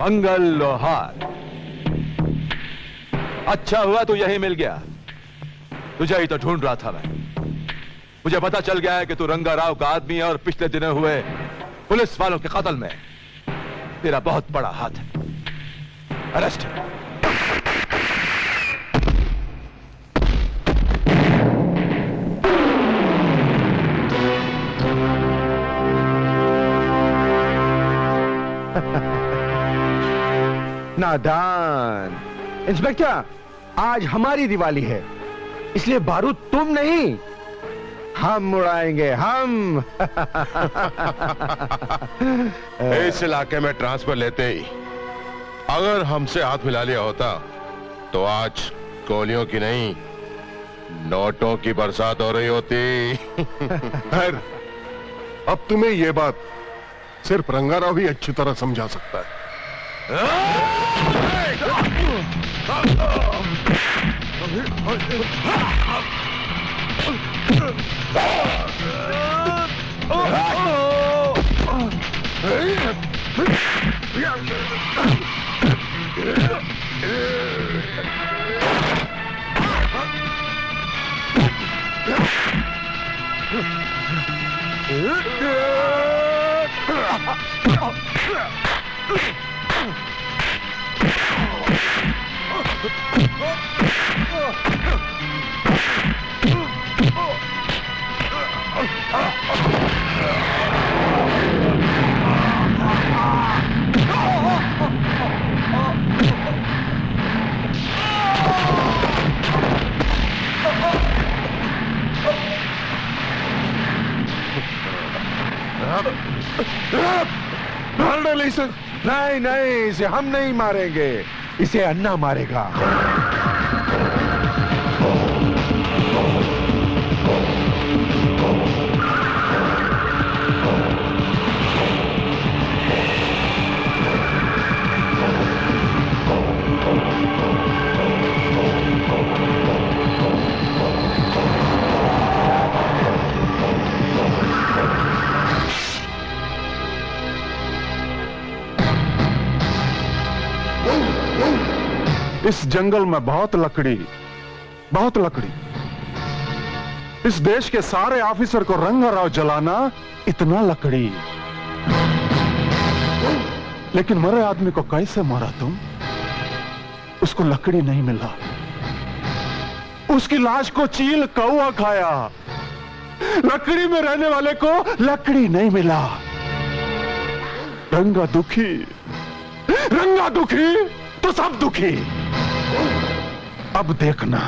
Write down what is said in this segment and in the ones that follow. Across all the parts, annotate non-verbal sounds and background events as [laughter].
मंगल लोहार। अच्छा हुआ तू यही मिल गया। तुझे ही तो ढूंढ रहा था मैं। मुझे पता चल गया है कि तू रंगा राव का आदमी है और पिछले दिनों हुए पुलिस वालों के कतल में तेरा बहुत बड़ा हाथ है। अरेस्ट। नादान इंस्पेक्टर आज हमारी दिवाली है। इसलिए बारूद तुम नहीं हम उड़ाएँगे हम। [laughs] इस इलाके में ट्रांसफ़र लेते ही अगर हमसे हाथ मिला लिया होता तो आज गोलियों की नहीं नोटों की बरसात हो रही होती। [laughs] खैर अब तुम्हें यह बात सिर्फ़ रंगाराव ही अच्छी तरह समझा सकता है। Ugh! नहीं नहीं इसे हम नहीं मारेंगे इसे अन्ना मारेगा। इस जंगल में बहुत लकड़ी बहुत लकड़ी। इस देश के सारे ऑफिसर को रंगाराव जलाना इतना लकड़ी। लेकिन मरे आदमी को कैसे मारा तुम? उसको लकड़ी नहीं मिला। उसकी लाश को चील कौआ खाया। लकड़ी में रहने वाले को लकड़ी नहीं मिला। रंगा दुखी रंगा दुखी तो सब दुखी। अब देखना।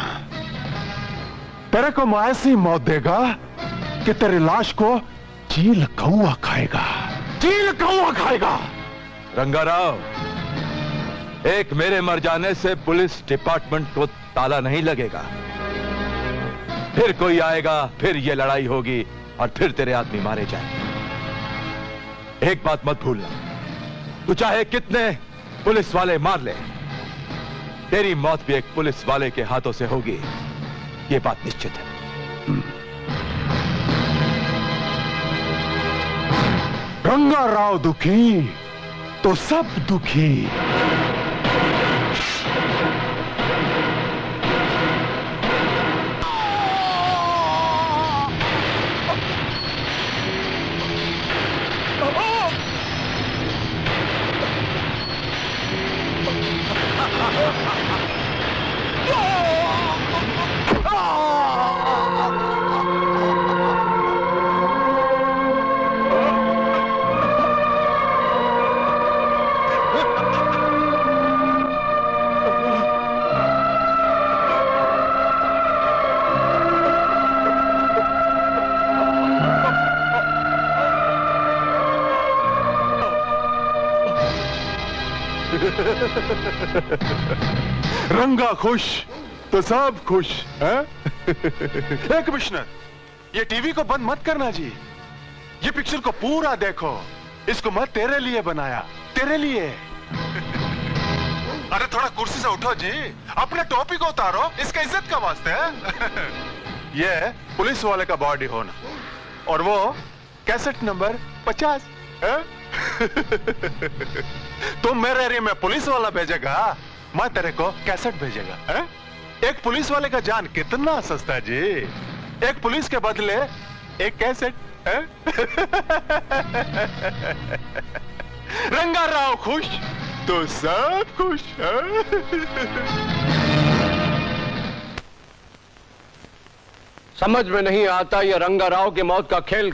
तेरे को मैं ऐसी मौत देगा कि तेरी लाश को चील कौआ खाएगा। चील कौआ खाएगा। रंगाराव, एक मेरे मर जाने से पुलिस डिपार्टमेंट को ताला नहीं लगेगा। फिर कोई आएगा, फिर ये लड़ाई होगी और फिर तेरे आदमी मारे जाएँगे। एक बात मत भूलना। तू चाहे कितने पुलिस वाले मार ले। तेरी मौत भी एक पुलिस वाले के हाथों से होगी। ये बात निश्चित है। रंगा राव दुखी तो सब दुखी। [laughs] रंगा खुश तो सब खुश, है? [laughs] कमिश्नर ये टीवी को बंद मत करना जी। ये पिक्चर को पूरा देखो। इसको मैं तेरे लिए बनाया। तेरे लिए। [laughs] अरे थोड़ा कुर्सी से उठो जी। अपने टोपी को उतारो। इसका इज़्ज़त का वास्ते, है? ये पुलिस वाले का बॉडी होना। और वो कैसेट नंबर पचास? [laughs] तुम मेरे एरिया में पुलिस वाला भेजेगा, मैं तेरे को कैसेट भेजेगा, हैं? एक पुलिस वाले का जान कितना सस्ता जी एक पुलिस के बदले एक कैसेट? [laughs] रंगा राव खुश तो सब खुश? समझ में नहीं आता ये रंगाराव की मौत का खेल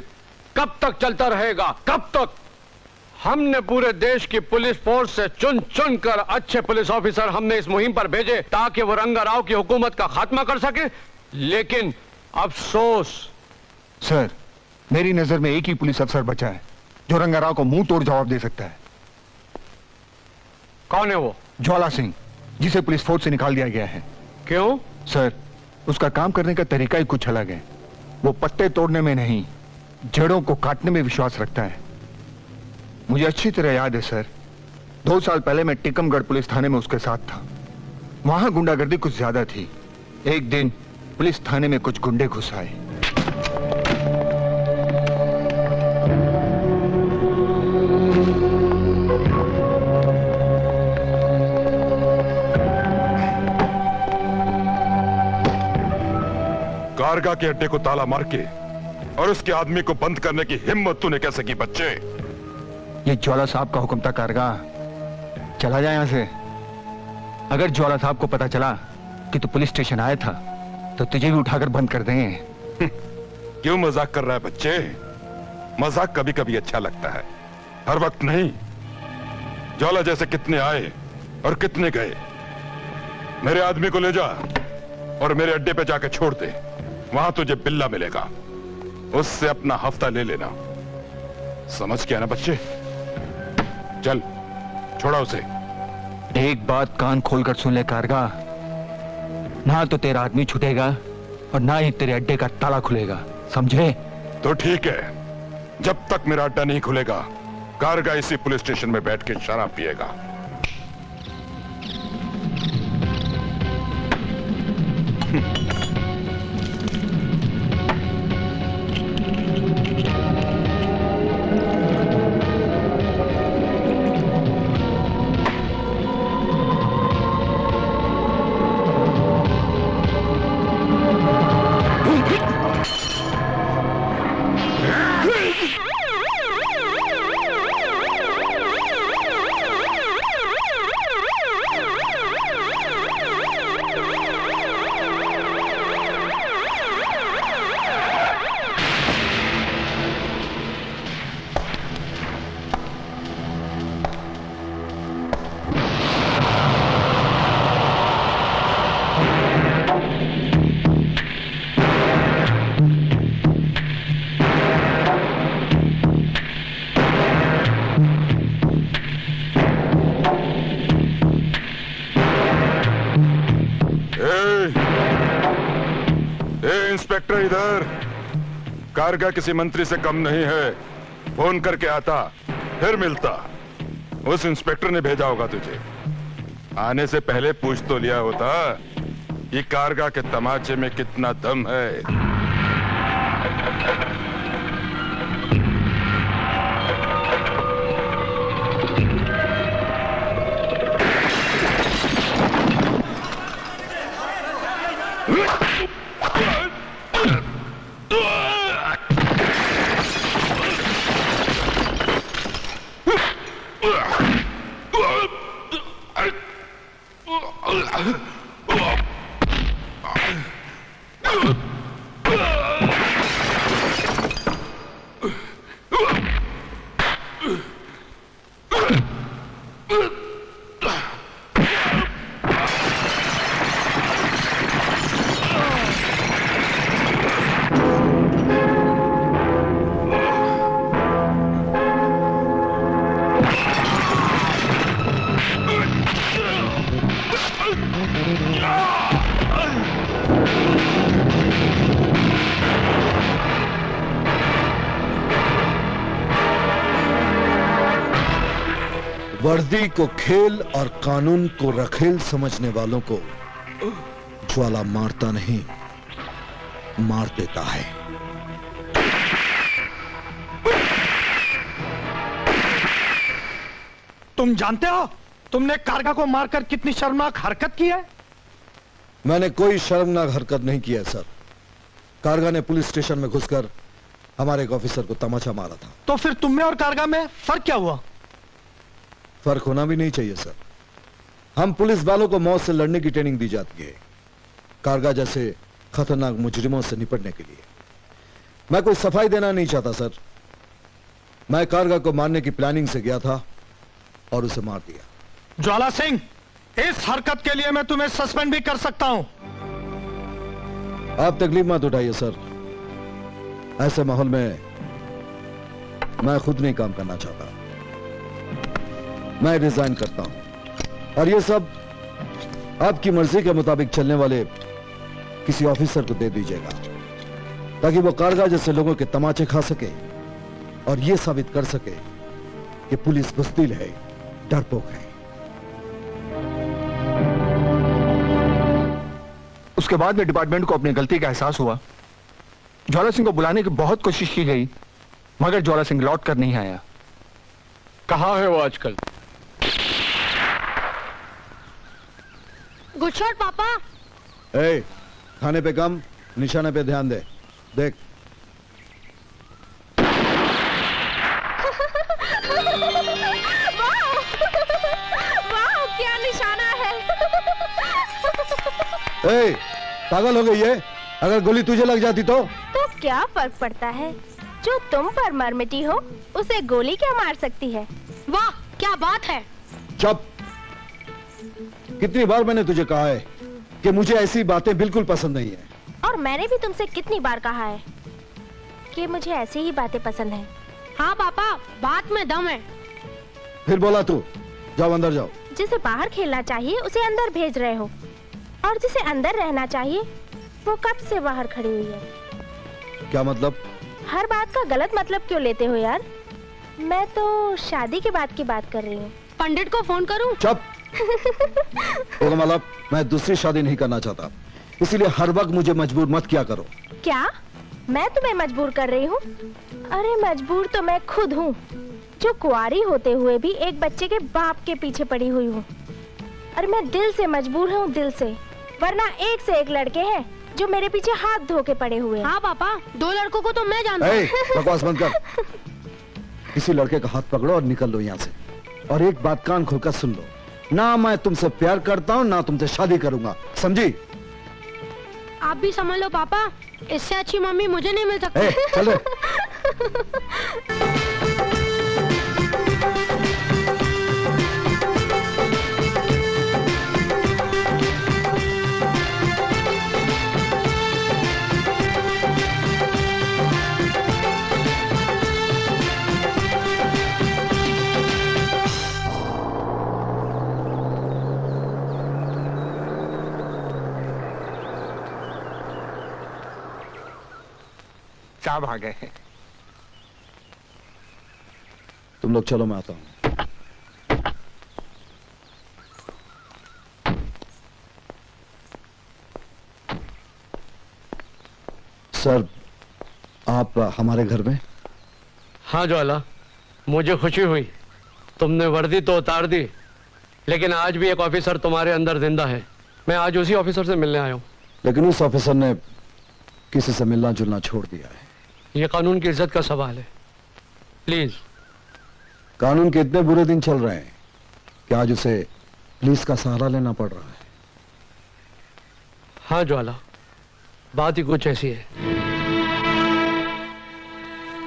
कब तक चलता रहेगा? कब तक? हमने पूरे देश की पुलिस फोर्स से चुन चुन कर अच्छे पुलिस ऑफिसर हमने इस मुहिम पर भेजे ताकि वो रंगाराव की हुकूमत का खात्मा कर सके। लेकिन अफसोस। सर मेरी नज़र में एक ही पुलिस अफसर बचा है जो रंगाराव को मुँह तोड़ जवाब दे सकता है। कौन है वो? ज्वाला सिंह जिसे पुलिस फोर्स से निकाल दिया गया है। क्यों? सर उसका काम करने का तरीका ही कुछ अलग है। वो पत्ते तोड़ने में नहीं जड़ों को काटने में विश्वास रखता है। मुझे अच्छी तरह याद है, सर। दो साल पहले मैं टिकमगढ़ पुलिस थाने में उसके साथ था। वहाँ गुंडागर्दी कुछ ज़्यादा थी। एक दिन पुलिस थाने में कुछ गुंडे घुस आए। कारगा के अड्डे को ताला मार के और उसके आदमी को बंद करने की हिम्मत तूने कैसे की बच्चे? ये ज्वाला साहब का हुक्म था कारगा। चला जाए यहाँ से। अगर ज्वाला साहब को पता चला कि तू पुलिस स्टेशन आया था तो तुझे भी उठाकर बंद कर देंगे। क्यों मज़ाक कर रहा है बच्चे? मज़ाक कभी कभी अच्छा लगता है। हर वक्त नहीं। ज्वाला जैसे कितने आए और कितने गए। मेरे आदमी को ले जा और मेरे अड्डे पे जाके छोड़ दे। वहाँ तुझे बिल्ला मिलेगा। उससे अपना हफ़्ता ले लेना। समझ गया ना बच्चे? चल छोड़ा उसे। एक बात कान खोलकर सुन ले कारगा। ना तो तेरा आदमी छूटेगा और ना ही तेरे अड्डे का ताला खुलेगा समझे? तो ठीक है। जब तक मेरा अड्डा नहीं खुलेगा कारगा इसी पुलिस स्टेशन में बैठ के शराब पिएगा। कारगा किसी मंत्री से कम नहीं है। फ़ोन करके आता, फिर मिलता। उस इंस्पेक्टर ने भेजा होगा तुझे। आने से पहले पूछ तो लिया होता कि कारगा के तमाचे में कितना दम है। वर्दी को खेल और कानून को रखेल समझने वालों को ज्वाला मारता नहीं मार देता है। तुम जानते हो तुमने कारगा को मारकर कितनी शर्मनाक हरकत की है? मैंने कोई शर्मनाक हरकत नहीं किया है, सर। कारगा ने पुलिस स्टेशन में घुसकर हमारे एक ऑफिसर को तमाचा मारा था। तो फिर तुम में और कारगा में फ़र्क क्या हुआ? फ़र्क होना भी नहीं चाहिए सर। हम पुलिस वालों को मौत से लड़ने की ट्रेनिंग दी जाती है। कारगा जैसे खतरनाक मुजरिमों से निपटने के लिए। मैं कोई सफ़ाई देना नहीं चाहता सर। मैं कारगा को मारने की प्लानिंग से गया था और उसे मार दिया। ज्वाला सिंह इस हरकत के लिए मैं तुम्हें सस्पेंड भी कर सकता हूँ। आप तकलीफ़ मत उठाइए सर। ऐसे माहौल में मैं खुद नहीं काम करना चाहता। मैं रिजाइन करता हूँ। और ये सब आपकी मर्ज़ी के मुताबिक चलने वाले किसी ऑफिसर को दे दीजिएगा ताकि वो कारगा जैसे लोगों के तमाचे खा सके और ये साबित कर सके कि पुलिस बस्तील है डरपोक है। उसके बाद में डिपार्टमेंट को अपनी गलती का एहसास हुआ। ज्वाला सिंह को बुलाने की बहुत कोशिश की गई मगर ज्वाला सिंह लौट कर नहीं आया। कहा है वो आजकल? गुड शॉट पापा। ए, खाने पे कम निशाने पे ध्यान दे। देख। वाह क्या निशाना है। ए, पागल हो गई है अगर गोली तुझे लग जाती तो? तो क्या फ़र्क पड़ता है? जो तुम पर मर मिटी हो उसे गोली क्या मार सकती है? वाह क्या बात है। चुप। कितनी बार मैंने तुझे कहा है कि मुझे ऐसी बातें बिल्कुल पसंद नहीं है। और मैंने भी तुमसे कितनी बार कहा है कि मुझे ऐसी ही बातें पसंद है। हाँ पापा बात में दम है। फिर बोला तू जाओ अंदर जाओ। जिसे बाहर खेलना चाहिए उसे अंदर भेज रहे हो। और जिसे अंदर रहना चाहिए वो कब से बाहर खड़ी हुई है? क्या मतलब? हर बात का गलत मतलब क्यों लेते हो यार? मैं तो शादी के बाद की बात कर रही हूँ। पंडित को फ़ोन करूँ? चुप। [laughs] मतलब मैं दूसरी शादी नहीं करना चाहता। इसीलिए हर वक्त मुझे मजबूर मत किया करो। क्या? मैं तुम्हें मजबूर कर रही हूँ? अरे मजबूर तो मैं खुद हूँ। जो कुआरी होते हुए भी एक बच्चे के बाप के पीछे पड़ी हुई हूँ। अरे मैं दिल से मजबूर हूँ दिल से। वरना एक से एक लड़के हैं जो मेरे पीछे हाथ धो के पड़े हुए हाँ। पापा दो लड़कों को तो मैं जानता ए, बकवास बंद कर। [laughs] किसी लड़के का हाथ पकड़ो और निकल लो यहाँ से। और एक बात कान खोलकर सुन लो। ना मैं तुमसे प्यार करता हूँ ना तुमसे शादी करूँगा। समझी? आप भी समझ लो पापा। इससे अच्छी मम्मी मुझे नहीं मिल ए, चल। [laughs] साहब आ गए हैं। तुम लोग चलो मैं आता हूँ। सर आप हमारे घर में? हाँ ज्वाला मुझे खुशी हुई। तुमने वर्दी तो उतार दी लेकिन आज भी एक ऑफिसर तुम्हारे अंदर ज़िंदा है। मैं आज उसी ऑफिसर से मिलने आया हूँ। लेकिन उस ऑफिसर ने किसी से मिलना जुलना छोड़ दिया है। ये कानून की इज़्ज़त का सवाल है। प्लीज़। कानून के इतने बुरे दिन चल रहे हैं कि आज उसे पुलिस का सहारा लेना पड़ रहा है। हाँ ज्वाला। बात ही कुछ ऐसी है।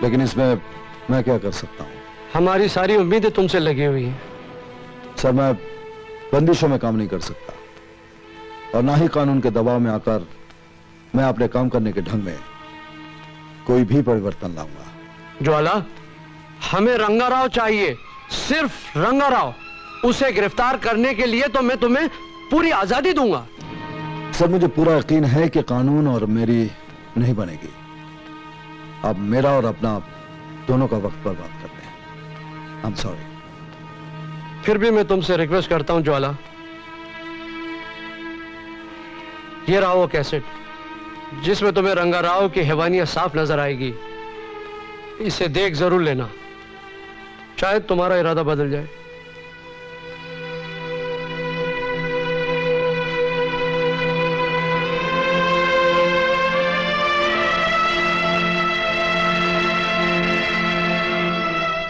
लेकिन इसमें मैं क्या कर सकता हूँ? हमारी सारी उम्मीदें तुमसे लगी हुई हैं। सर मैं बंदिशों में काम नहीं कर सकता। और ना ही कानून के दबाव में आकर मैं अपने काम करने के ढंग में कोई भी परिवर्तन लाऊँगा। ज्वाला हमें रंगाराव चाहिए सिर्फ़ रंगाराव। उसे गिरफ़्तार करने के लिए तो मैं तुम्हें पूरी आज़ादी दूँगा। सर मुझे पूरा यकीन है कि कानून और मेरी नहीं बनेगी। अब मेरा और अपना दोनों का वक्त बर्बाद कर दें आई एम सॉरी फिर भी मैं तुमसे रिक्वेस्ट करता हूँ ज्वाला। ये रहा वो कैसेट जिसमें तुम्हें रंगाराव की हैवानियाँ साफ़ नज़र आएगी। इसे देख ज़रूर लेना। शायद तुम्हारा इरादा बदल जाए।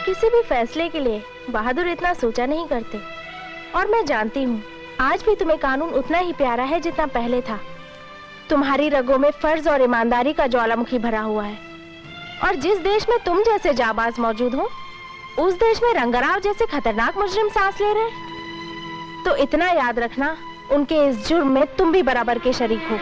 किसी भी फैसले के लिए बहादुर इतना सोचा नहीं करते। और मैं जानती हूँ, आज भी तुम्हें कानून उतना ही प्यारा है जितना पहले था। तुम्हारी रगों में फ़र्ज़ और ईमानदारी का ज्वालामुखी भरा हुआ है और जिस देश में तुम जैसे जाबाज मौजूद हो, उस देश में रंगराव जैसे खतरनाक मुजरिम सांस ले रहे। तो इतना याद रखना, उनके इस जुर्म में तुम भी बराबर के शरीक हो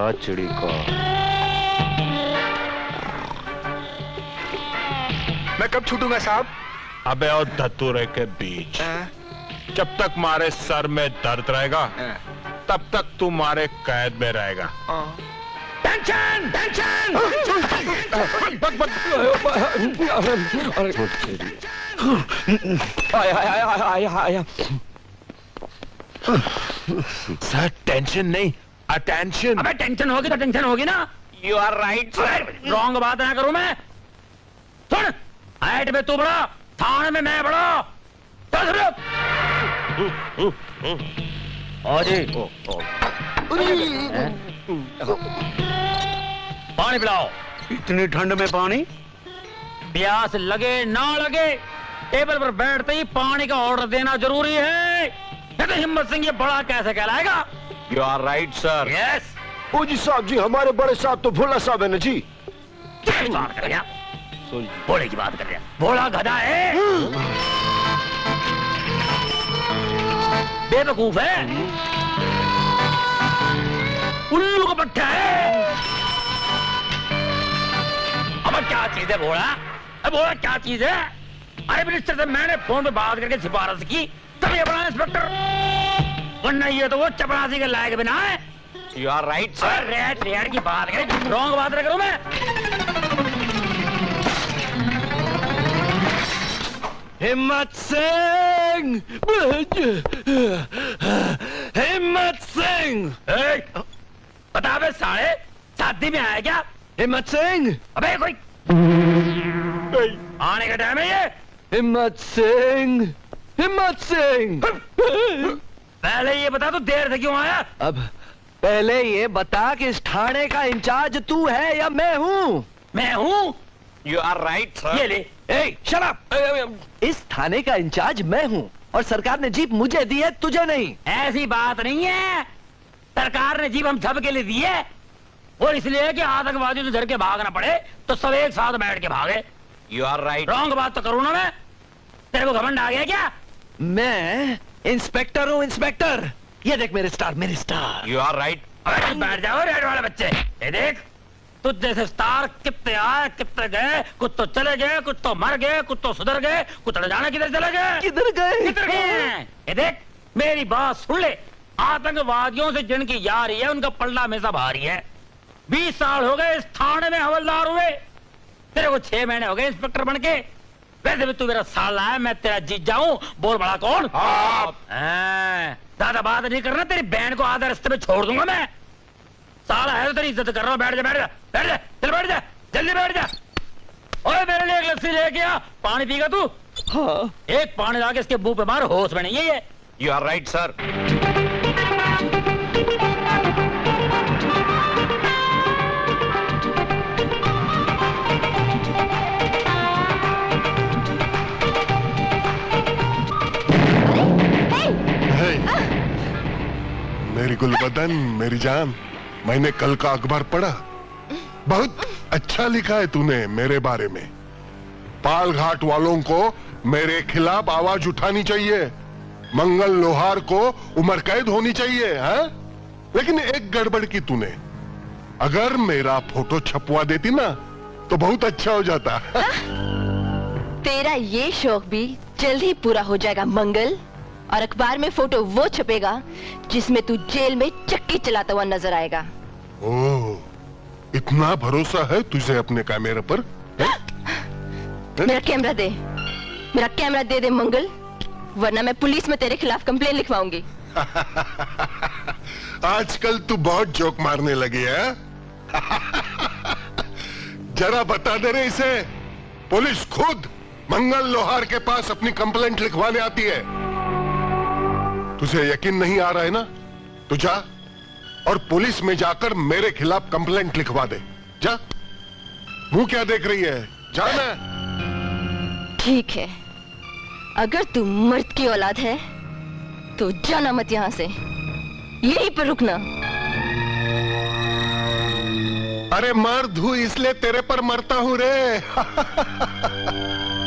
चेरा चिड़ी का। मैं कब छूटूँगा साहब? अबे और धतूरे के बीच। जब तक मारे सर में दर्द रहेगा तब तक तू मारे कैद में रहेगा। टेंशन! टेंशन! आया आया आया आया। सर टेंशन नहीं। अटेंशन अबे टेंशन होगी तो टेंशन होगी ना। यू आर राइट रॉन्ग बात ना करूँ मैं। सुन हाइट में तू बड़ा थाने में मैं बड़ा। ओ [laughs] जी पानी पिलाओ। इतनी ठंड में पानी? प्यास लगे ना लगे टेबल पर बैठते ही पानी का ऑर्डर देना ज़रूरी है। नहीं तो हिम्मत सिंह ये बड़ा कैसे कहलाएगा? You are right sir yes ओ जी साहब जी हमारे बड़े साहब तो भोला साहब है ना जी? क्या बात कर रहा भोले की बात कर रहा भोला गधा है। बेवकूफ़ है। उल्लू का पट्टा है। अब क्या चीज़ है भोला? अब भोला क्या चीज़ है? अरे मिनिस्टर से मैंने फ़ोन पे बात करके सिफारिश की। ये बना इंस्पेक्टर। वरना ये तो वो चपरासी के लायक बिना है। You are right sir rate rate की बात करें रॉन्ग बात ना करूँ मैं। हिम्मत सिंह हिम्मत सिंह। बता बे साले शादी में आया क्या? हिम्मत सिंह। अबे कोई आने का टाइम है ये। हिम्मत सिंह। हिम्मत सिंह। पहले ये बता तू देर से क्यों आया? अब पहले ये बता कि इस थाने का इंचार्ज तू है या मैं हूँ? मैं हूँ? यू आर राइट ये ले। ए शराब इस थाने का इंचार्ज मैं हूँ और सरकार ने जीप मुझे दी है तुझे नहीं। ऐसी बात नहीं है। सरकार ने जीप हम सब के लिए दी है। और इसलिए कि आतंकवादियों से डर के भागना पड़े तो सब एक साथ बैठ के भागे। यू आर राइट रॉन्ग बात तो करूँ ना मैं। तेरे को घमंड आ गया क्या? मैं इंस्पेक्टर हूँ इंस्पेक्टर। ये देख मेरे स्टार मेरे स्टार। यू आर राइट बैठ जाओ रेड वाले बच्चे। ये देख तुझ जैसे स्टार कितने आए कितने गए कुछ तो चले गए कुछ तो मर गए कुछ तो सुधर गए कुछ तो जाने किधर चले गए। किधर गए? किधर गए? ये देख मेरी बात सुन ले। आतंकवादियों से जिनकी यारी है उनका पल्ला हमेशा भारी है। बीस साल हो गए इस थाने में हवलदार हुए। तेरे को छह महीने हो गए इंस्पेक्टर बन के। वैसे भी तू मेरा साला है मैं तेरा जीत जाऊँ बोल बड़ा कौन? दादा बात नहीं करना तेरी बहन को आधा रास्ते में छोड़ दूँगा मैं। साला है तो तेरी इज़्ज़त कर रहा हूँ बैठ जा बैठ जा बैठ जा चल बैठ जा जल्दी बैठ जा। ओए मेरे लिए एक लस्सी लेके आ। पानी पीगा तू? हाँ। एक पानी ला के इसके मुँह पे मार होश में नहीं है ये? यू आर राइट सर मेरी गुलबदन, मेरी जान। मैंने कल का अखबार पढ़ा। बहुत अच्छा लिखा है तूने मेरे बारे में। पाल घाट वालों को मेरे खिलाफ आवाज़ उठानी चाहिए। मंगल लोहार को उम्र कैद होनी चाहिए, है? लेकिन एक गड़बड़ की तूने। अगर मेरा फ़ोटो छपवा देती ना तो बहुत अच्छा हो जाता। तेरा ये शौक भी जल्द ही पूरा हो जाएगा, मंगल। और अखबार में फ़ोटो वो छपेगा जिसमें तू जेल में चक्की चलाता हुआ नज़र आएगा। ओ, इतना भरोसा है तुझे अपने कैमरे पर? मेरा कैमरा दे। मेरा कैमरा दे दे मंगल वरना मैं पुलिस में तेरे खिलाफ कंप्लेन लिखवाऊँगी। [laughs] आजकल तू बहुत जोक मारने लगी है। [laughs] जरा बता दे रहे इसे। पुलिस खुद मंगल लोहार के पास अपनी कंप्लेंट लिखवाने आती है। तुझे यकीन नहीं आ रहा है ना? तो जा और पुलिस में जाकर मेरे खिलाफ कंप्लेंट लिखवा दे। जा। मुँह क्या देख रही है? जा ना। ठीक है। अगर तू मर्द की औलाद है तो जाना मत यहाँ से। यहीं पर रुकना। अरे मर्द हूँ इसलिए तेरे पर मरता हूँ रे। [laughs]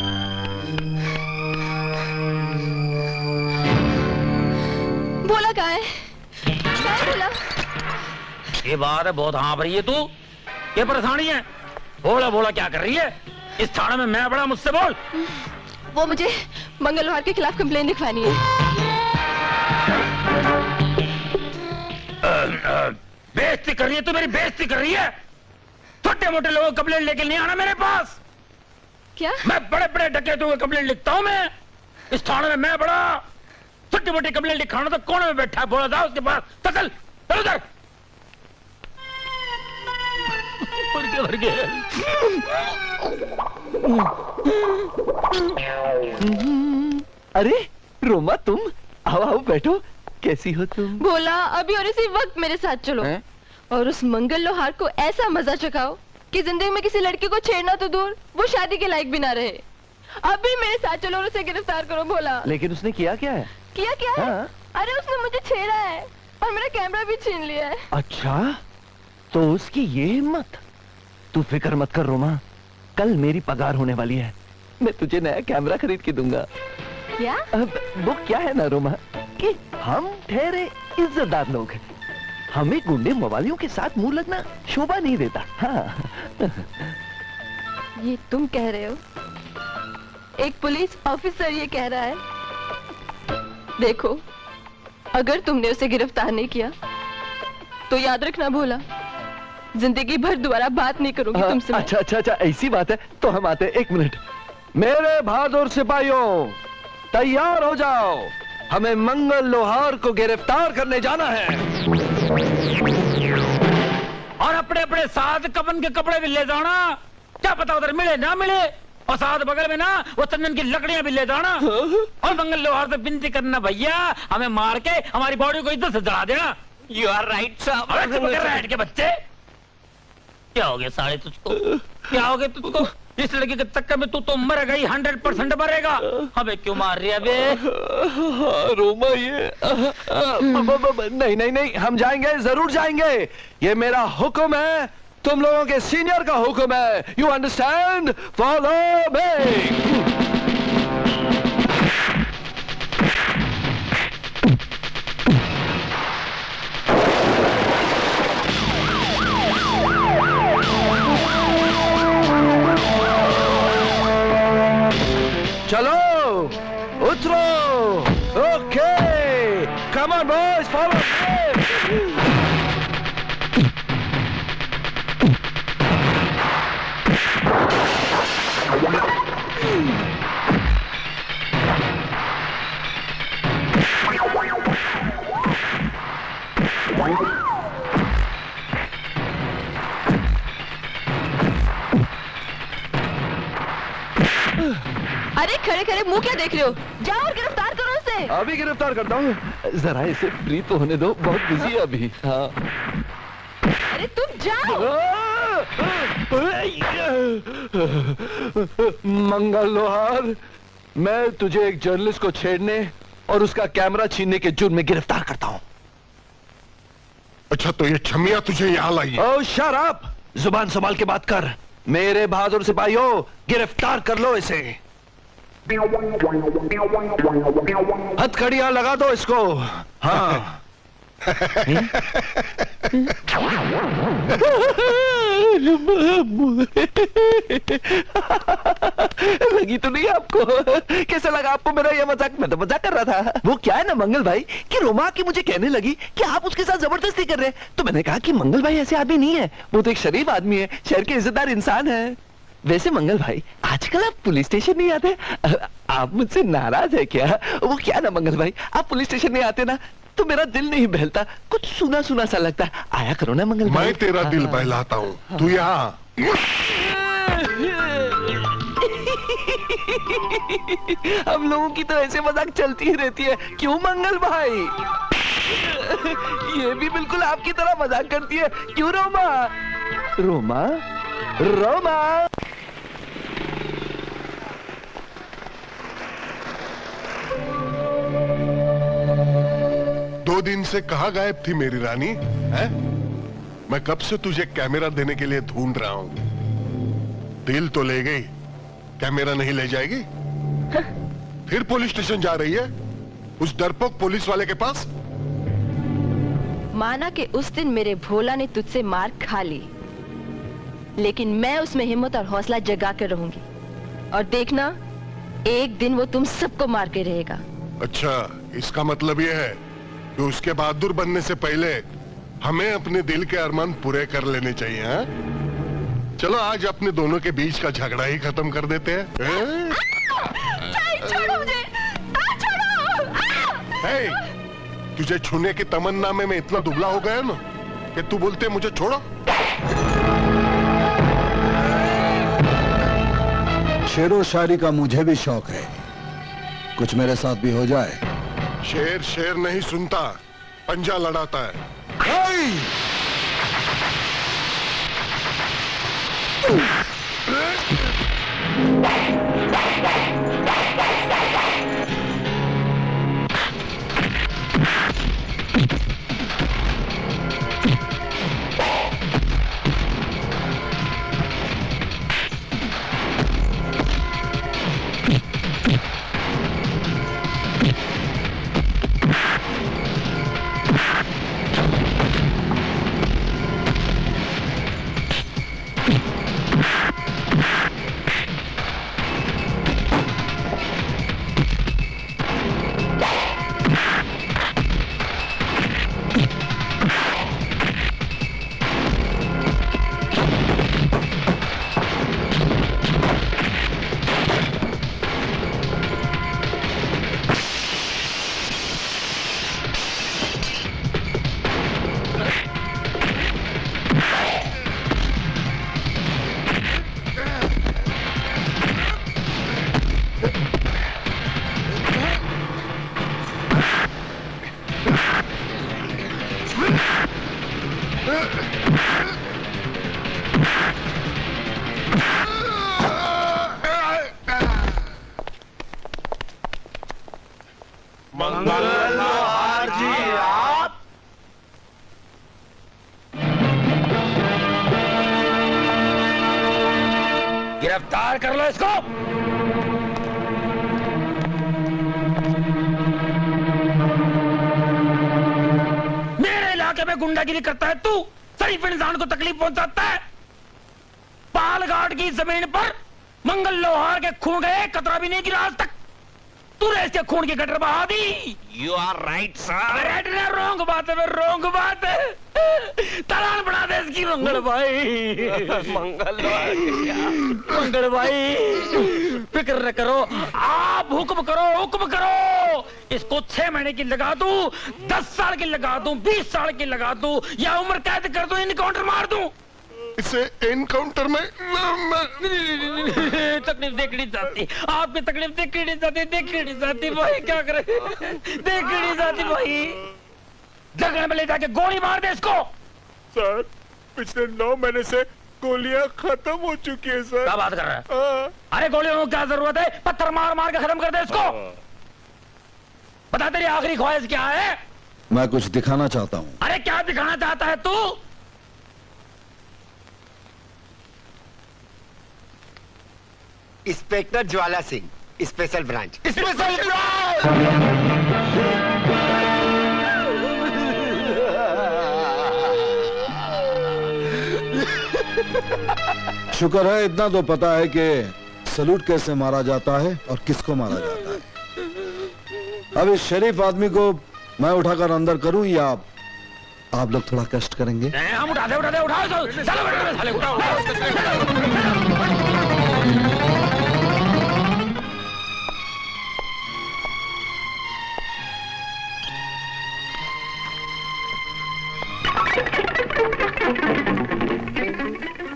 बोला कहा है? क्या बोला? ये बात है बहुत हाँ रही है तू। ये परेशानी है। बोला बोला क्या कर रही है? इस थाने में मैं बड़ा मुझसे बोल। वो मुझे मंगलवार के खिलाफ कंप्लेन लिखवानी है। बेइज्जती कर रही है तू मेरी बेइज्जती कर रही है? छोटे मोटे लोगों को कंप्लेंट लेके नहीं आना मेरे पास। क्या? मैं बड़े बड़े डकैतों को कंप्लेंट लिखता हूँ मैं। इस थाने में मैं बड़ा छोटी मोटी कंप्लेंट लिखाना तो कोने में बैठा है? बोला था उसके पास। तो चल चल उधर मर गया। अरे रोमा तुम? आओ आओ बैठो। कैसी हो तुम? बोला अभी और इसी वक्त मेरे साथ चलो। हैं? और उस मंगल लोहार को ऐसा मज़ा चखाओ कि ज़िंदगी में किसी लड़की को छेड़ना तो दूर वो शादी के लायक भी ना रहे। अभी मेरे साथ चलो और उसे गिरफ़्तार करो बोला लेकिन उसने किया क्या है? किया क्या है? हाँ। अरे उसने मुझे छेड़ा है और मेरा कैमरा भी छीन लिया है। अच्छा? तो उसकी ये हिम्मत? तू फ़िक्र मत कर रोमा। कल मेरी पगार होने वाली है। मैं तुझे नया कैमरा खरीद के दूँगा। क्या? अब वो क्या है ना रोमा? कि हम ठहरे इज्जतदार लोग हैं। हमें गुंडे मवालियों के साथ मुँह लगना शोभा नहीं देता। हाँ। ये तुम कह रहे हो? एक पुलिस ऑफिसर ये कह रहा है। देखो अगर तुमने उसे गिरफ़्तार नहीं किया तो याद रखना भोला। ज़िंदगी भर दोबारा बात नहीं करूँगी हाँ, तुमसे अच्छा अच्छा अच्छा ऐसी बात है तो हम आते हैं। एक मिनट। मेरे बहादुर सिपाहियों तैयार हो जाओ। हमें मंगल लोहार को गिरफ़्तार करने जाना है। और अपने अपने साथ कपन के कपड़े भी ले जाना। क्या पता उधर मिले ना मिले? और साथ बगल में ना वो चंदन की लकड़ियाँ भी ले जाना। और मंगल लोहार से विनती करना भैया हमें मार के हमारी बॉडी को इधर से जला देना। यू आर राइट साहब के बच्चे। क्या हो गया साले तुझको? क्या हो गया तुझको? इस लड़की के चक्कर में तू तो मर गई हंड्रेड परसेंट मरेगा। हमें क्यों मार रही है अबे? हाँ, रोमा ये। ब- नहीं नहीं नहीं हम जाएँगे ज़रूर जाएँगे। ये मेरा हुक्म है। तुम लोगों के सीनियर का हुक्म है यू अंडरस्टैंड फॉलो मी खड़े खड़े मुँह क्या देख रहे हो? जाओ और गिरफ़्तार करो उसे। अभी गिरफ़्तार करता हूँ। जरा इसे फ्री तो होने दो बहुत बिज़ी है अभी। हाँ। अरे तुम जाओ। मंगल लोहार मैं तुझे एक जर्नलिस्ट को छेड़ने और उसका कैमरा छीनने के जुर्म में गिरफ़्तार करता हूँ। अच्छा तो ये छमिया तुझे यहाँ लाई ओ शराब ज़ुबान संभाल के बात कर। मेरे बहादुर सिपाहियों गिरफ़्तार कर लो इसे। हथकड़ियाँ लगा दो इसको। हाँ। लगी तो नहीं आपको? कैसा लगा आपको मेरा ये मज़ाक? मैं तो मज़ाक कर रहा था। वो क्या है ना, मंगल भाई? कि रोमा की मुझे कहने लगी कि आप उसके साथ ज़बरदस्ती कर रहे हैं। तो मैंने कहा कि मंगल भाई ऐसे आदमी नहीं है। वो तो एक शरीफ आदमी है, शहर के इज्जतदार इंसान है। वैसे मंगल भाई आजकल आप पुलिस स्टेशन नहीं आते? आप मुझसे नाराज़ है क्या? वो क्या ना मंगल भाई आप पुलिस स्टेशन नहीं आते ना? तो मेरा दिल नहीं बहलता कुछ सुना सुना सा लगता है। आया करो ना मंगल भाई। मैं तेरा दिल बहलाता हूँ। तू यहाँ [laughs] हम लोगों की तो ऐसे मज़ाक चलती ही रहती है। क्यों मंगल भाई? [laughs] ये भी बिल्कुल आपकी तरह मज़ाक करती है। क्यों रोमा? रोमा? रोमा दो दिन से कहा गायब थी मेरी रानी है? मैं कब से तुझे कैमरा देने के लिए ढूंढ रहा हूँ? दिल तो ले गई कैमरा नहीं ले जाएगी? फिर पुलिस स्टेशन जा रही है उस डरपोक पुलिस वाले के पास? माना कि उस दिन मेरे भोला ने तुझसे मार खा ली। लेकिन मैं उसमें हिम्मत और हौसला जगा कर रहूँगी। और देखना एक दिन वो तुम सबको मार के रहेगा। अच्छा इसका मतलब यह है कि उसके बहादुर बनने से पहले हमें अपने दिल के अरमान पूरे कर लेने चाहिए हाँ? चलो आज अपने दोनों के बीच का झगड़ा ही खत्म कर देते हैं? छोड़ो मुझे। आ, छोड़ो। तुझे छूने की तमन्ना में मैं इतना दुबला हो गया ना कि तू बोलते मुझे छोड़ो। शेरो शायरी का मुझे भी शौक है। कुछ मेरे साथ भी हो जाए। शेर शेर नहीं सुनता पंजा लड़ाता है। गुंडागिरी करता है तू शरीफ इंसान को तकलीफ़ पहुंचाता है। पालघाट की ज़मीन पर मंगल लोहार के खून गए कतरा भी नहीं गिरा आज तक। तूने इसके खून की गटर बहा दी। You are right sir right ना रोंग बात है रोंग बात है। तलान बढ़ा दे इसकी मंगल भाई। [laughs] मंगल भाई मंगल भाई फ़िक्र करो आप हुक्म करो हुक्म करो। इसको छह महीने की लगा दू दस साल की लगा दू बीस साल की लगा दूँ या उम्र कैद कर दूँ इनकाउंटर मार दूँ। इसे एनकाउंटर में तकलीफ़ देखनी चाहती आपकी तकलीफ़ देखनी नहीं चाहती देखनी नहीं चाहती भाई क्या करे? देखनी नहीं चाहती भाई जगह में ले जाके गोली मार दे इसको। सर पिछले नौ महीने से गोलियाँ खत्म हो चुकी है सर। क्या बात कर रहा है? हाँ। अरे गोलियों को क्या ज़रूरत है? पत्थर मार मार के खत्म कर दे इसको। बता तेरी आखिरी ख्वाहिश क्या है? मैं कुछ दिखाना चाहता हूँ। अरे क्या दिखाना चाहता है तू? Inspector Jwala Singh special branch special शुक्र है इतना तो पता है कि सलूट कैसे मारा जाता है और किसको मारा जाता है। अब इस शरीफ आदमी को मैं उठाकर अंदर करूँ या आप लोग थोड़ा कष्ट करेंगे? हम उठा दे उठा दे उठाओ।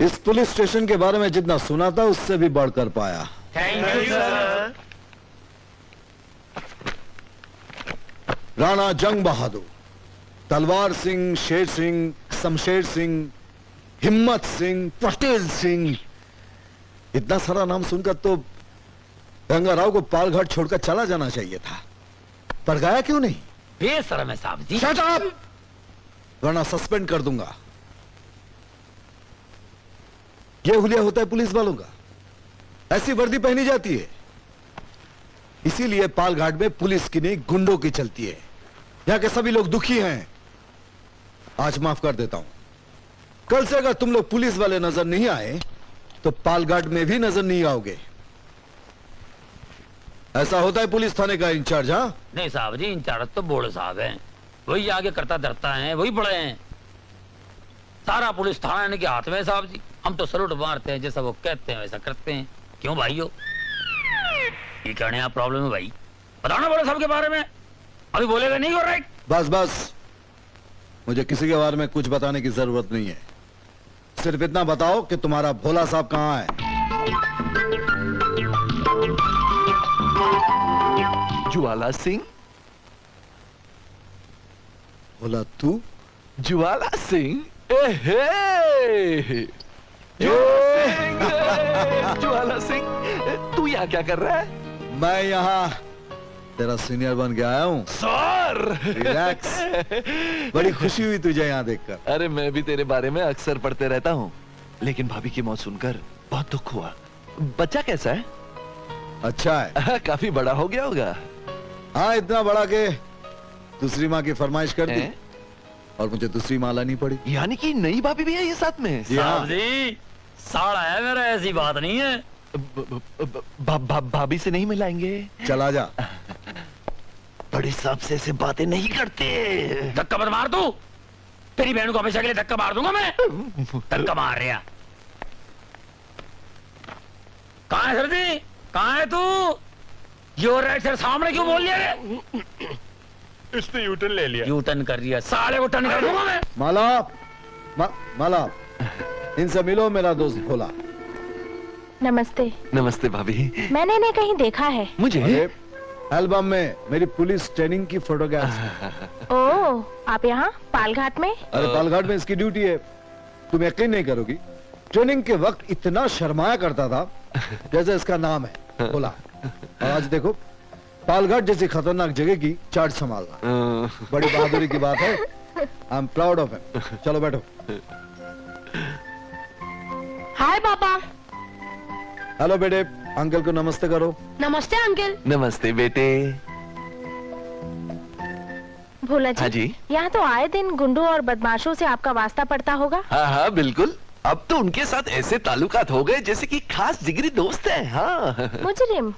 इस पुलिस स्टेशन के बारे में जितना सुना था उससे भी बढ़कर पाया। थैंक यू सर राणा जंग बहादुर तलवार सिंह शेर सिंह शमशेर सिंह हिम्मत सिंह पटेल सिंह। इतना सारा नाम सुनकर तो गंगाराव को पालघाट छोड़कर चला जाना चाहिए था। पर गया क्यों नहीं? बेशरम है साहब जी! वरना सस्पेंड कर दूँगा। यह हुलिया होता है पुलिस वालों का। ऐसी वर्दी पहनी जाती है। इसीलिए पालघाट में पुलिस की नहीं गुंडों की चलती है। यहाँ के सभी लोग दुखी हैं। आज माफ़ कर देता हूँ। कल से अगर तुम लोग पुलिस वाले नज़र नहीं आए तो पालघाट में भी नज़र नहीं आओगे। ऐसा होता है पुलिस थाने का इंचार्ज हाँ? नहीं साहब जी, इंचार्ज तो बोर्ड साहब हैं। वही आगे करता धरता है, वही बड़े हैं। सारा पुलिस थाना इनके हाथ में साहब जी। हम तो सलूट मारते हैं, जैसा वो कहते हैं, वैसा करते हैं। क्यों भाई हो ये कहने यहाँ प्रॉब्लम है भाई। बताओ ना बोले साहब के बारे में। अभी बोलेगा नहीं हो राइट बस बस। मुझे किसी के बारे में कुछ बताने की ज़रूरत नहीं है। सिर्फ़ इतना बताओ कि तुम्हारा भोला साहब कहाँ है? ज्वाला सिंह? भोला तू? ज्वाला सिंह? एहे ज्वाला सिंह तू यहाँ क्या कर रहा है? मैं यहाँ तेरा सीनियर बन के आया हूँ। सर! रिलैक्स बड़ी खुशी हुई तुझे यहाँ देखकर। अरे मैं भी तेरे बारे में अक्सर पढ़ते रहता हूँ। लेकिन भाभी की मौत सुनकर बहुत दुख हुआ। बच्चा कैसा है? अच्छा है। आ, काफ़ी बड़ा हो गया होगा। हाँ इतना बड़ा के दूसरी माँ की फरमाइश कर दी। और मुझे दूसरी माँ लानी पड़ी। यानी कि नई भाभी भी है ये साथ में? जी हाँ। साहब जी साड़ा है मेरा ऐसी बात नहीं है। भाभी से नहीं मिलाएँगे? चला जा। बड़े साहब से ऐसे बातें नहीं करते। धक्का मत मार तू। तेरी बहन को हमेशा के लिए धक्का मार दूँगा मैं। धक्का मार रहा कहाँ है सर जी कहा है तू? योर राइट सर सामने क्यों बोल लिया रे? इसने यूटर्न ले लिया। यू टर्न कर दिया। साले को टर्न कर दूँगा मैं। माला मा, माला इनसे मिलो मेरा दोस्त भोला। नमस्ते। नमस्ते भाभी। मैंने इन्हें कहीं देखा है। मुझे? एल्बम में मेरी पुलिस ट्रेनिंग की फोटोग्राफ [laughs] ओ आप यहाँ पालघाट में? अरे पालघाट में इसकी ड्यूटी है। तुम यकीन नहीं करोगी ट्रेनिंग के वक्त इतना शर्माया करता था जैसे इसका नाम है। और आज देखो पालघाट जैसी खतरनाक जगह की चार्ज संभालना [laughs] बड़ी बहादुरी की बात है। I am proud of him चलो बैठो। हाय पापा हेलो बेटे। अंकल को नमस्ते करो। नमस्ते अंकल। नमस्ते बेटे। भोला जी, हाँ जी। यहाँ तो आए दिन गुंडों और बदमाशों से आपका वास्ता पड़ता होगा। हाँ हाँ बिल्कुल। अब तो उनके साथ ऐसे ताल्लुकात हो गए जैसे कि खास जिगरी दोस्त है हाँ। मुजरिम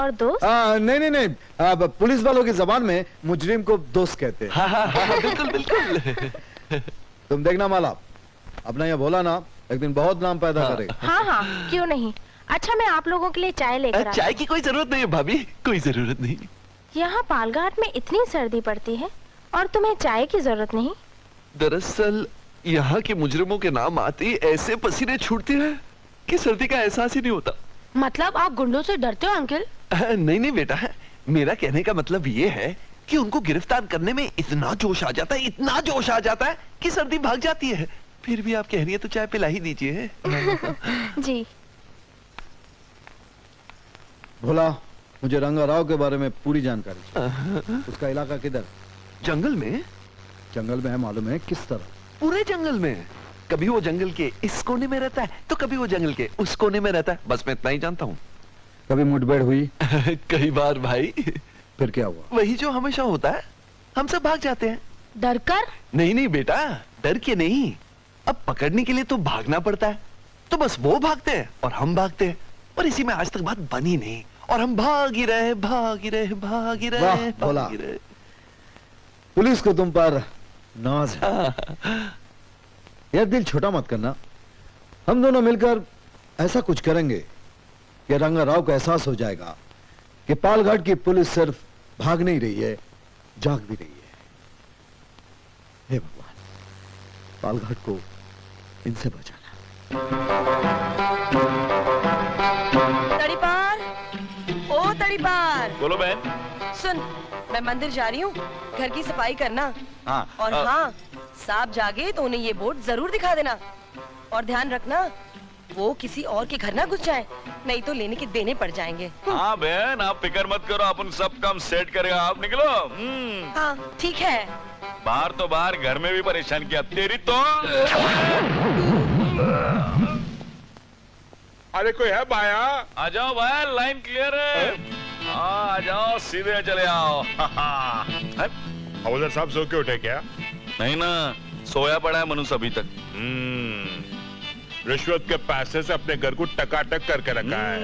और दोस्त? आ, नहीं नहीं नहीं। आ, ब- पुलिस वालों की जबान में मुजरिम को दोस्त कहते हैं हाँ हाँ हाँ बिल्कुल बिल्कुल। तुम देखना माला। अपना ये भोला ना एक दिन बहुत नाम पैदा हाँ। करेगा। हाँ हाँ क्यों नहीं? अच्छा मैं आप लोगों के लिए चाय लेकर चाय की कोई ज़रूरत नहीं है भाभी। कोई ज़रूरत नहीं। यहाँ पालघाट में इतनी सर्दी पड़ती है और तुम्हें चाय की ज़रूरत नहीं? दरअसल यहाँ के मुजरिमों के नाम आते ही ऐसे पसीने छूटते हैं कि सर्दी का एहसास ही नहीं होता। मतलब आप गुंडों से डरते हो अंकल? नहीं नहीं बेटा। मेरा कहने का मतलब ये है कि उनको गिरफ़्तार करने में इतना जोश आ जाता है इतना जोश आ जाता है कि सर्दी भाग जाती है। फिर भी आप कह रही है तो चाय पिला ही दीजिए। [laughs] जी। भोला मुझे रंगा राव के बारे में पूरी जानकारी उसका इलाका किधर? जंगल में? जंगल में है मालूम है किस तरह? पूरे जंगल में? कभी वो जंगल के इस कोने में रहता है तो कभी वो जंगल के उस कोने में रहता है। बस मैं इतना ही जानता हूँ। कभी मुठभेड़ हुई? [laughs] कई बार भाई। फिर क्या हुआ? वही जो हमेशा होता है हम सब भाग जाते हैं। डर कर नहीं नहीं बेटा डर के नहीं। अब पकड़ने के लिए तो भागना पड़ता है। तो बस वो भागते हैं और हम भागते हैं। और इसी में आज तक बात बनी नहीं। और हम भाग ही रहे भाग ही रहे भाग ही रहे ही रहे। पुलिस को तुम पर नाज है। [laughs] यार दिल छोटा मत करना। हम दोनों मिलकर ऐसा कुछ करेंगे कि रंगा राव को एहसास हो जाएगा कि पालघाट की पुलिस सिर्फ़ भाग नहीं रही है जाग भी रही है। हे भगवान पालघाट को इनसे बचाना। तड़ीपार। ओ तड़ीपार। बोलो बहन। सुन मैं मंदिर जा रही हूँ। घर की सफ़ाई करना। हाँ और अ, हाँ सांप जागे तो उन्हें ये बोर्ड ज़रूर दिखा देना। और ध्यान रखना वो किसी और के घर ना घुस जाए नहीं तो लेने के देने पड़ जाएँगे। हाँ बहन आप फ़िक्र मत करो अपन सब काम सेट करेगा। आप निकलो। हम्म, हाँ ठीक है। बाहर तो बाहर घर में भी परेशान किया। तेरी तो अरे कोई है भाया आ जाओ भाई लाइन क्लियर है। आ जाओ सीधे चले आओ। हवलदार साहब सो के उठे क्या? नहीं ना सोया पड़ा है मनुष्य अभी तक। हम्म, रिश्वत के पैसे से अपने घर को टकाटक करके रखा है।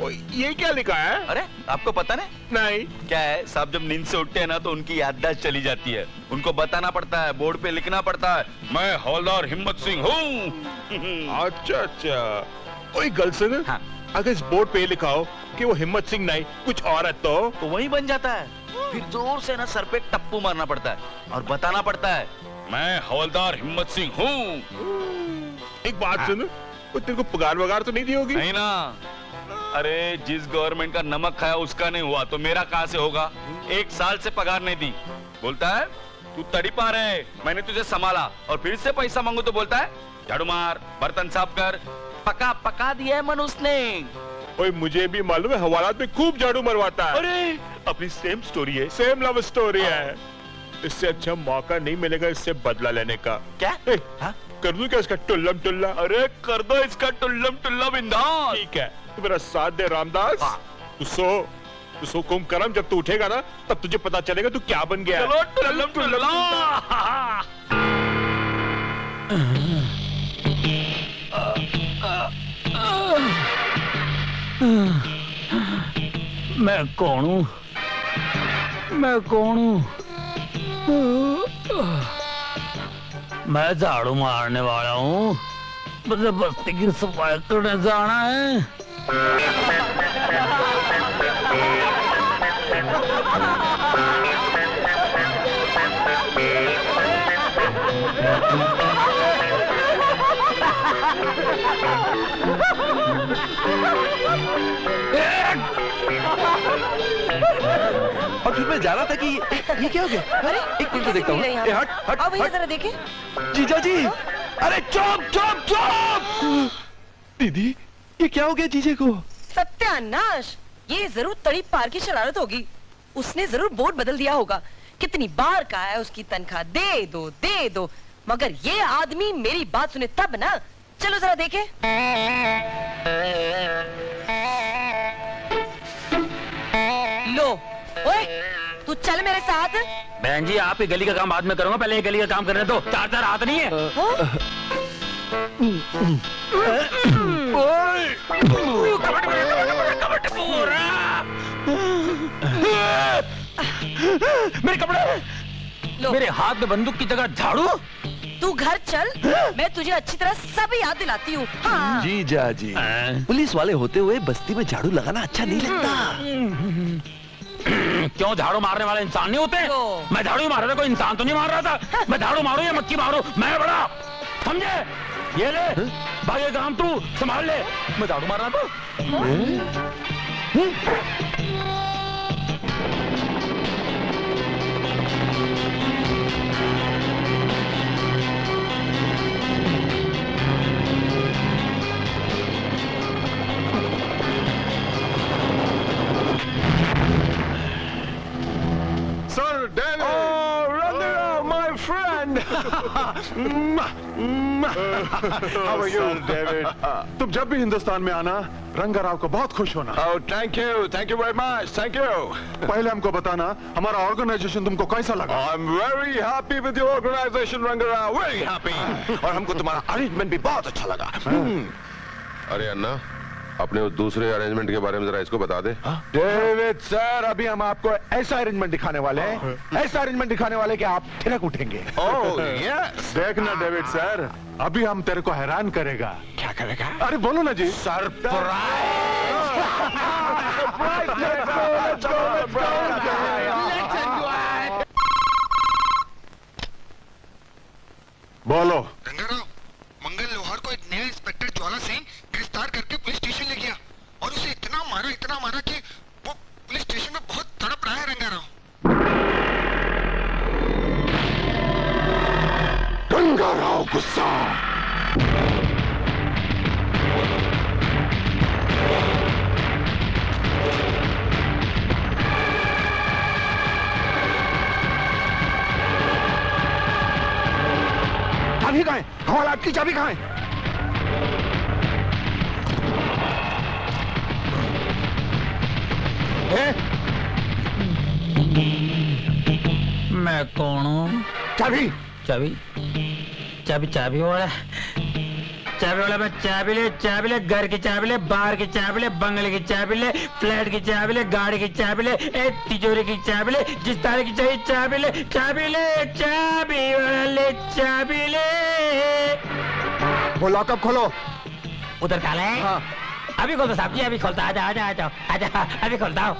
ये क्या लिखा है? अरे आपको पता नहीं? नहीं। क्या है साहब जब नींद से उठते हैं ना तो उनकी याददाश्त चली जाती है। उनको बताना पड़ता है बोर्ड पे लिखना पड़ता है मैं हवलदार हिम्मत सिंह हूँ। [laughs] अच्छा अच्छा। ओए गर्लसन हाँ। अगर इस बोर्ड पे लिखा हो कि वो हिम्मत सिंह नहीं कुछ और है तो? तो वही बन जाता है। फिर ज़ोर से ना सर पे टप्पू मारना पड़ता है और बताना पड़ता है मैं हवलदार हिम्मत सिंह हूँ। एक बात सुन वो तेरे को पगार वगार तो नहीं दी होगी? नहीं ना। अरे जिस गवर्नमेंट का नमक खाया उसका नहीं हुआ तो मेरा कहाँ से होगा? एक साल से पगार नहीं दी। बोलता है तू तड़ी पा रहे मैंने तुझे संभाला और फिर से पैसा मांगू तो बोलता है झाड़ू मार बर्तन साफ़ कर पका पका दिया है मनुष्य ने। ओए मुझे भी मालूम है हवालात में खूब झाड़ू मरवाता है। अरे अपनी सेम स्टोरी है। सेम लव स्टोरी है। इससे अच्छा मौका नहीं मिलेगा इससे बदला लेने का। क्या? ए, कर दूँ क्या इसका टुल्लम टुल्ला? अरे कर दो इसका टुल्लम टुल्ला बिंदास। ठीक है। तू मेरा साथ दे रामदास। तू सो तू सो कुम करम जब तू उठेगा ना तब तुझे पता चलेगा तू क्या बन गया चलो टुल्लम टुल्ला मैं कौन हूँ? मैं कौन हूँ? मैं झाड़ू मारने वाला हूँ। मुझे बस्ती की सफ़ाई करने जाना है। और फिर मैं जा रहा था कि ये, ये क्या हो गया? अरे एक मिनट देखता हूँ। हट हट अब भैया जरा देखे। जीजा जी। अरे चुप चुप चुप दीदी ये क्या हो गया जीजे को? सत्यानाश! ये ज़रूर तड़ी पार की शरारत होगी। उसने ज़रूर बोर्ड बदल दिया होगा। कितनी बार कहा है उसकी तनख्वाह? दे दो दे दो। मगर ये आदमी मेरी बात सुने तब ना। चलो जरा देखे। लो। ओए तू चल मेरे साथ। बहन जी आप ये गली का काम बाद में करूँगा। पहले ये गली का काम करने दो। चार चार हाथ नहीं है। [laughs] हो? मेरे कपड़े। लो। मेरे हाथ में बंदूक की जगह झाड़ू। तू घर चल मैं तुझे अच्छी तरह सब याद दिलाती हूँ। हाँ। जीजा जी पुलिस वाले होते हुए बस्ती में झाड़ू लगाना अच्छा नहीं लगता। [clears throat] क्यों झाड़ू मारने वाले इंसान नहीं होते? मैं झाड़ू मार रहा कोई इंसान तो नहीं मार रहा था। मैं झाड़ू मारू या मक्की मारू? मैं बड़ा समझे? ये ले भाई काम तू संभाल ले। मैं झाड़ू मार रहा था। Sir, David! Oh, Friend! How are you? David. तुम जब भी हिंदुस्तान में आना रंगा राव को बहुत खुश होना Oh, thank you. Thank you very much. Thank you. पहले हमको बताना हमारा ऑर्गेनाइजेशन तुमको कैसा लगा I'm very happy with your organization, Rangara. Very happy. और हमको तुम्हारा अरेंजमेंट भी बहुत अच्छा लगा हम्म। अरे अन्ना अपने उस दूसरे अरेंजमेंट के बारे में जरा इसको बता दे। डेविड सर अभी हम आपको ऐसा अरेंजमेंट दिखाने वाले हैं। ऐसा अरेंजमेंट दिखाने वाले कि आप थिरक उठेंगे। Oh, [laughs] yes. देखना डेविड सर अभी हम तेरे को हैरान करेगा। क्या करेगा? अरे बोलो ना जी। सर [laughs] बोलो। रंगाराव मंगल लोहार को एक नया इंस्पेक्टर ज्वाला सिंह गिरफ़्तार करके पुलिस स्टेशन और उसे इतना मारा इतना मारा कि वो पुलिस स्टेशन में बहुत तड़प रहा है रंगाराव गंगा राव गुस्सा। चाबी कहाँ है? हमारा आपकी चाबी कहाँ है? मैं कौन हूँ चाबी चाबी चाबी चाबी वाला चाबी वाला मैं चाबी ले चाबी ले घर की चाबी ले बाहर की चाबी ले बंगले की चाबी ले फ्लैट की चाबी ले गाड़ी की चाबी ले ए तिजोरी की चाबी ले जिस तरह की चाहिए चाबी ले चाबी ले चाबी वाला ले चाबी ले वो लॉकअप खोलो उधर काला है हाँ। अभी खोलता साहब जी अभी खोलता आजा आजा आजा आजा, अभी खोलता हूँ।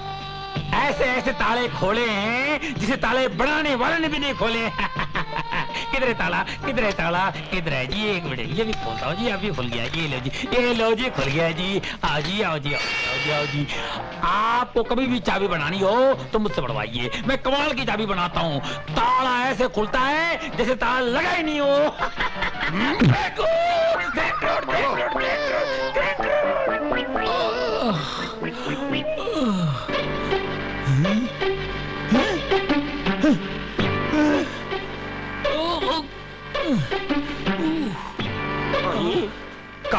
ऐसे ऐसे ताले खोले हैं, जिसे ताले बनाने वाले ने भी नहीं खोले। [laughs] किधर है ताला, किधर है ताला, किधर है? जी एक मिनट, ये भी खोलता हूँ जी अभी खुल गया, ये लो जी, ये लो जी, खुल गया जी। आओ जी आओ जी आओ जी आओ जी आपको कभी भी चाबी बनानी हो तो मुझसे बढ़वाइए मैं कमाल की चाबी बनाता हूँ। ताला ऐसे खुलता है, जैसे ताला लगा ही नहीं हो। [laughs]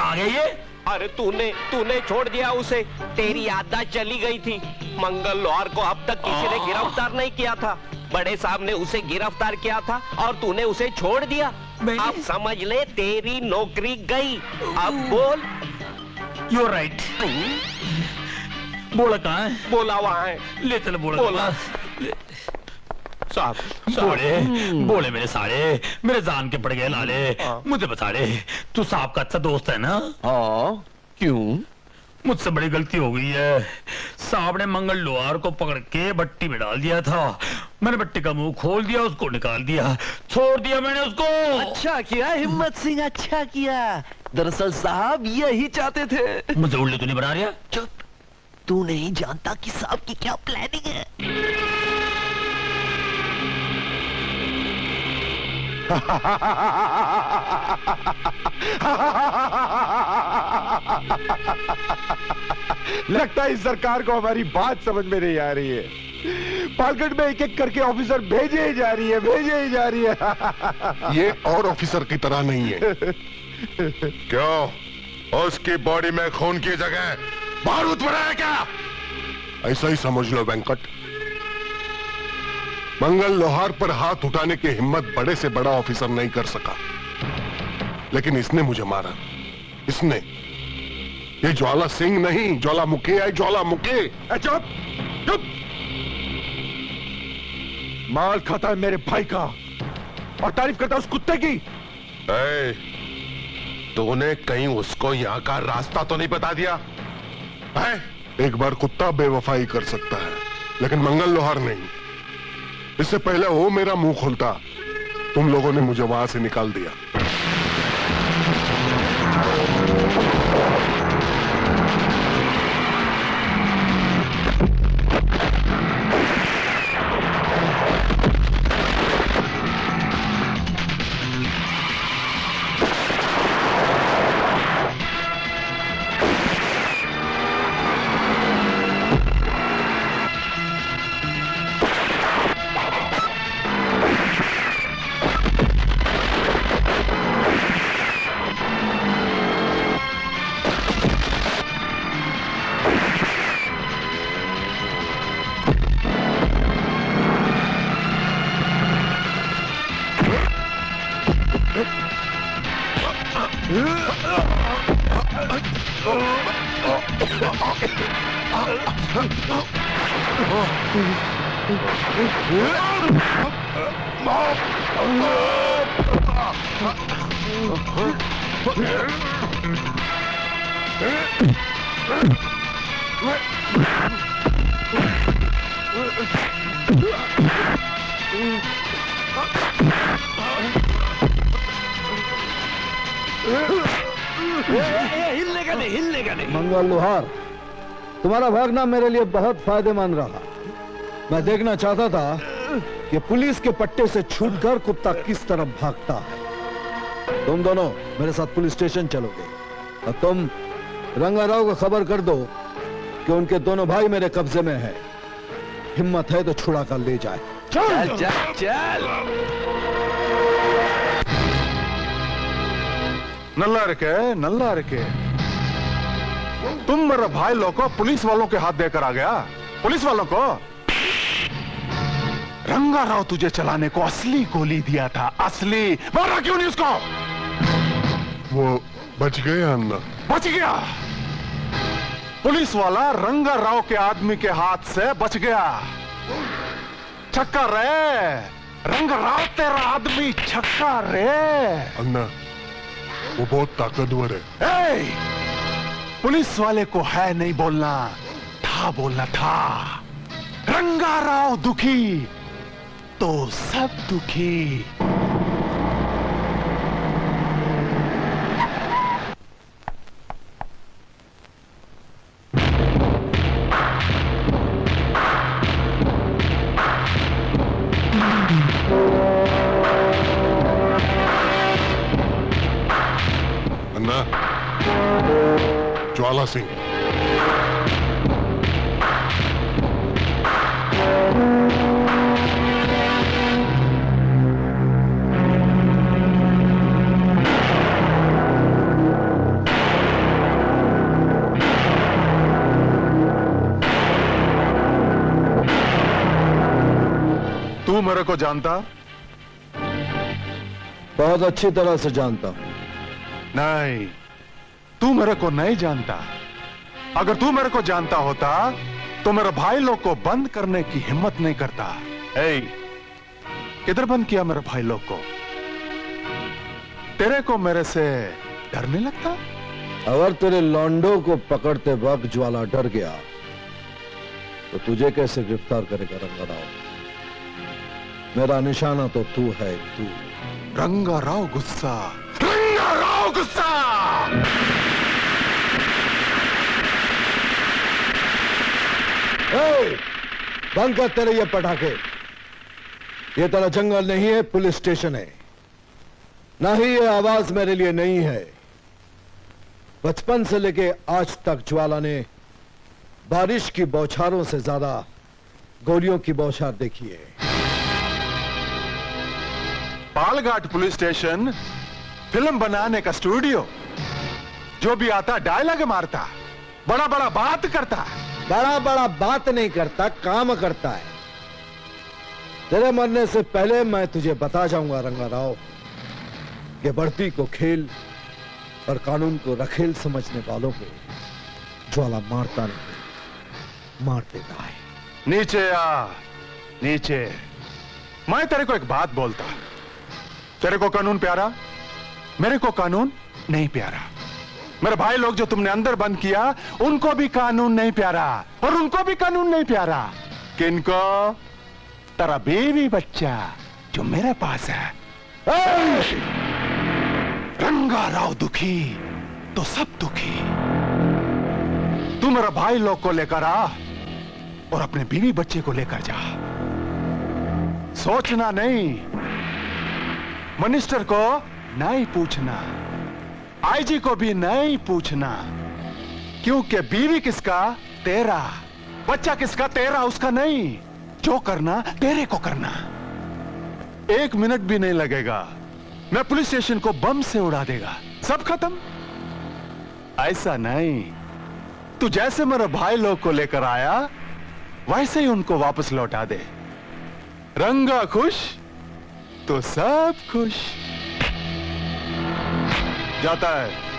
कहाँ गए ये अरे तूने तूने छोड़ दिया उसे। तेरी याददाश्त चली गई थी। मंगल लोहार को अब तक किसी ने गिरफ़्तार नहीं किया था। बड़े साहब ने उसे गिरफ़्तार किया था और तूने उसे छोड़ दिया। अब समझ ले तेरी नौकरी गई। अब बोल। यू राइट बोला कहा है? बोला वहाँ है। ले चल बोला। बोला। साहब बोले बोले मेरे सारे मेरे जान के पड़ गए लाले मुझे बता दे तू साहब का अच्छा दोस्त है ना? हाँ क्यों? मुझसे बड़ी गलती हो गई है। साहब ने मंगल लोहार को पकड़ के भट्टी में डाल दिया था। मैंने भट्टी का मुँह खोल दिया उसको निकाल दिया। छोड़ दिया मैंने उसको। अच्छा किया हिम्मत सिंह अच्छा किया। दरअसल साहब यही चाहते थे। मुझे उल्लू तो नहीं बना रहा? चुप। तू नहीं जानता कि साहब की क्या प्लानिंग है। लगता है इस सरकार को हमारी बात समझ में नहीं आ रही है। पालगढ़ में एक एक करके ऑफिसर भेजे ही जा रही है, भेजे ही जा रही है। ये और ऑफिसर की तरह नहीं है। क्यों? उसकी बॉडी में खून की जगह बारूद है क्या? ऐसा ही समझ लो, वेंकट। मंगल लोहार पर हाथ उठाने की हिम्मत बड़े से बड़ा ऑफिसर नहीं कर सका। लेकिन इसने मुझे मारा। इसने। ये ज्वाला सिंह नहीं ज्वालामुखी है ज्वालामुखी चुप चुप। माल खाता है मेरे भाई का और तारीफ़ करता है उस कुत्ते की। ए, तूने कहीं उसको यहाँ का रास्ता तो नहीं बता दिया? है? एक बार कुत्ता बेवफाई कर सकता है लेकिन मंगल लोहार नहीं। इससे पहले वो मेरा मुँह खोलता। तुम लोगों ने मुझे वहाँ से निकाल दिया। हिलने का नहीं हिलने का नहीं मंगल लोहार तुम्हारा भागना मेरे लिए बहुत फ़ायदेमंद रहा। मैं देखना चाहता था कि पुलिस के पट्टे से छूटकर कुत्ता किस तरफ़ भागता है? तुम दोनों मेरे साथ पुलिस स्टेशन चलोगे। और तुम रंगाराव को खबर कर दो कि उनके दोनों भाई मेरे कब्जे में है। हिम्मत है तो छुड़ा कर ले जाए। चल। चल चल। नल्ला रखे नल्ला रखे। तुम मेरा भाई लोग को पुलिस वालों के हाथ देकर आ गया। पुलिस वालों को? रंगा राव तुझे चलाने को असली गोली दिया था असली। मारा क्यों नहीं उसको? वो बच गए अन्ना बच गया। पुलिस वाला रंगा राव के आदमी के हाथ से बच गया। छक्का रे रंगा राव तेरा आदमी छक्का रे। अन्ना वो बहुत ताकतवर है। ए, पुलिस वाले को है नहीं बोलना था बोलना था। रंगा राव दुखी। तो सब दुखी। को जानता? बहुत अच्छी तरह से जानता। हूँ नहीं तू मेरे को नहीं जानता। अगर तू मेरे को जानता होता तो मेरे भाई लोग को बंद करने की हिम्मत नहीं करता। ए, किधर बंद किया मेरे भाई लोग को? तेरे को मेरे से डर नहीं लगता? अगर तेरे लॉन्डो को पकड़ते वक्त ज्वाला डर गया तो तुझे कैसे गिरफ़्तार करेगा रंगाराव? मेरा निशाना तो तू है तू। रंगा राव गुस्सा। रंगा राव गुस्सा बंद कर तेरे ये पटाखे। ये तेरा जंगल नहीं है पुलिस स्टेशन है। ना ही ये आवाज़ मेरे लिए नहीं है। बचपन से लेके आज तक ज्वाला ने बारिश की बौछारों से ज़्यादा गोलियों की बौछार देखी है। पालघाट पुलिस स्टेशन फ़िल्म बनाने का स्टूडियो। जो भी आता डायलॉग मारता बड़ा बड़ा बात करता। बड़ा बड़ा बात नहीं करता काम करता है। तेरे मरने से पहले मैं तुझे बता जाऊँगा रंगा राव कि बढ़ती को खेल और कानून को रखेल समझने वालों को ज्वाला मारता नहीं मार देता है। नीचे आ नीचे। मैं तेरे को एक बात बोलता। तेरे को कानून प्यारा? मेरे को कानून नहीं प्यारा। मेरे भाई लोग जो तुमने अंदर बंद किया, उनको भी कानून नहीं प्यारा और उनको भी कानून नहीं प्यारा। किनको? तेरा बीवी बच्चा जो मेरे पास है। रंगा राव दुखी तो सब दुखी। तू मेरा भाई लोग को लेकर आ और अपने बीवी बच्चे को लेकर जा। सोचना नहीं मिनिस्टर को नहीं पूछना। आईजी को भी नहीं पूछना। क्योंकि बीवी किसका? तेरा। बच्चा किसका? तेरा। उसका नहीं। जो करना, तेरे को करना। एक मिनट भी नहीं लगेगा। मैं पुलिस स्टेशन को बम से उड़ा देगा। सब खत्म। ऐसा नहीं। तू जैसे मेरे भाई लोग को लेकर आया, वैसे ही उनको वापस लौटा दे। रंगा खुश। तो सब खुश। जाता है।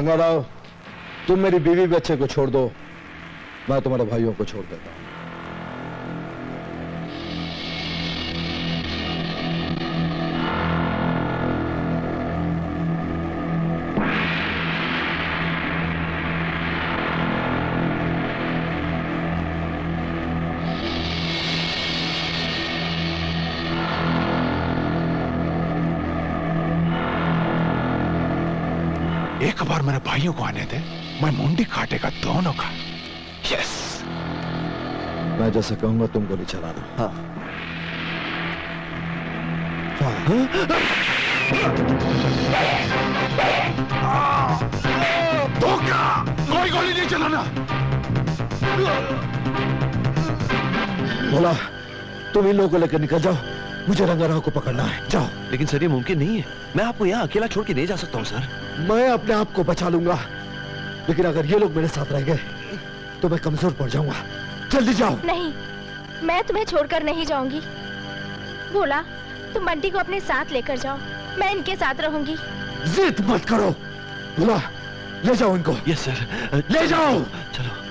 रंगाराव तुम मेरी बीवी बच्चे को छोड़ दो। मैं तुम्हारे भाइयों को छोड़ देता हूँ। भाइयों को आने दे। मैं मुंडी काटेगा दोनों का। यस मैं जैसे कहूँगा तुम गोली चलाना। हाँ। धोखा! कोई गोली नहीं चलाना। बोला तुम इन लोगों को लेकर निकल जाओ। मुझे रंगाराव को पकड़ना है। जाओ। लेकिन सर ये मुमकिन नहीं है। मैं आपको यहाँ अकेला छोड़ के नहीं जा सकता हूँ सर। मैं अपने आप को बचा लूँगा। लेकिन अगर ये लोग मेरे साथ रह गए तो मैं कमज़ोर पड़ जाऊँगा। जल्दी जाओ। नहीं मैं तुम्हें छोड़कर नहीं जाऊँगी। बोला तुम बंटी को अपने साथ लेकर जाओ। मैं इनके साथ रहूँगी। जिद मत करो। बोला ले जाओ इनको। यस सर ले जाओ। चलो।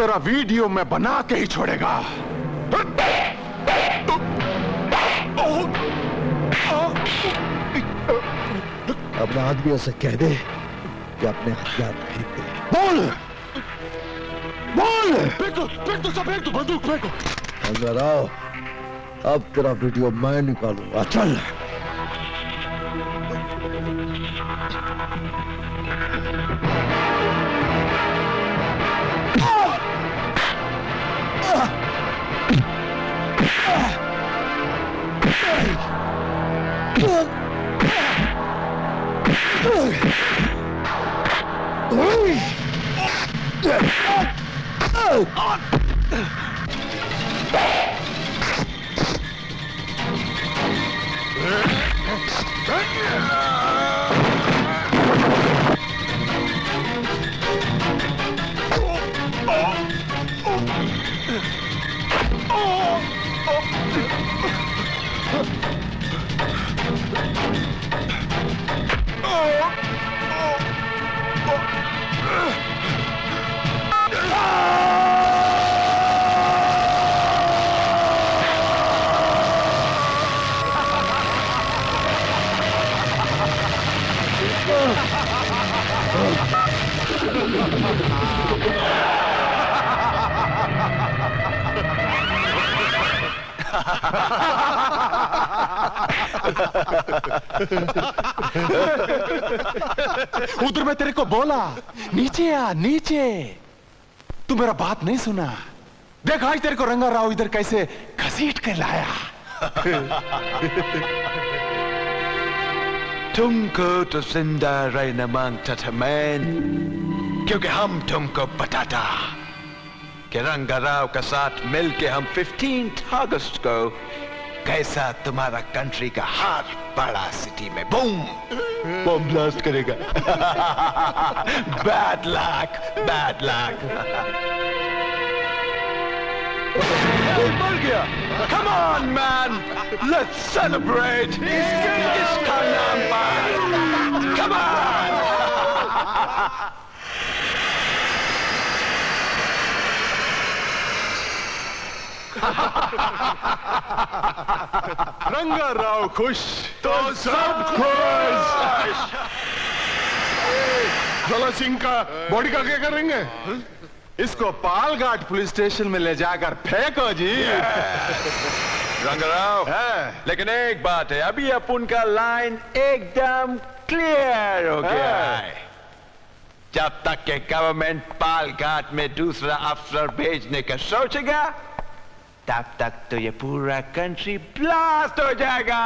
तेरा वीडियो मैं बना के ही छोड़ेगा। अपने आदमियों से कह दे कि अपने हथियार फेंक दे बोल! बोल! फेंक दो फेंक दो सब फेंक दो बंदूक फेंको अंदर आओ अब तेरा वीडियो मैं निकालूँगा चल। [laughs] उधर मैं तेरे को बोला, नीचे आ, नीचे। तू मेरा बात नहीं सुना। देख, आज तेरे को रंगा राव इधर कैसे घसीट के लाया। [laughs] तुमको तो ज़िंदा रहना माँगता था मैन क्योंकि हम तुमको बताता कि रंगा राव के साथ मिलके हम 15 अगस्त को कैसा तुम्हारा कंट्री का हर बड़ा सिटी में? बूम बम ब्लास्ट करेगा। बैड लक बैड लक मर गया। Come on man let's celebrate इसका नाम कम ऑन रंगा राव खुश तो सब खुश। जोला सिंह का बॉडी का क्या करेंगे? इसको पालघाट पुलिस स्टेशन में ले जाकर फेंको जी। रंगराव लेकिन एक बात है अभी अपन का लाइन एकदम क्लियर हो गया है। जब तक के गवर्नमेंट पालघाट में दूसरा अफसर भेजने का सोचेगा तब तक तो ये पूरा कंट्री ब्लास्ट हो जाएगा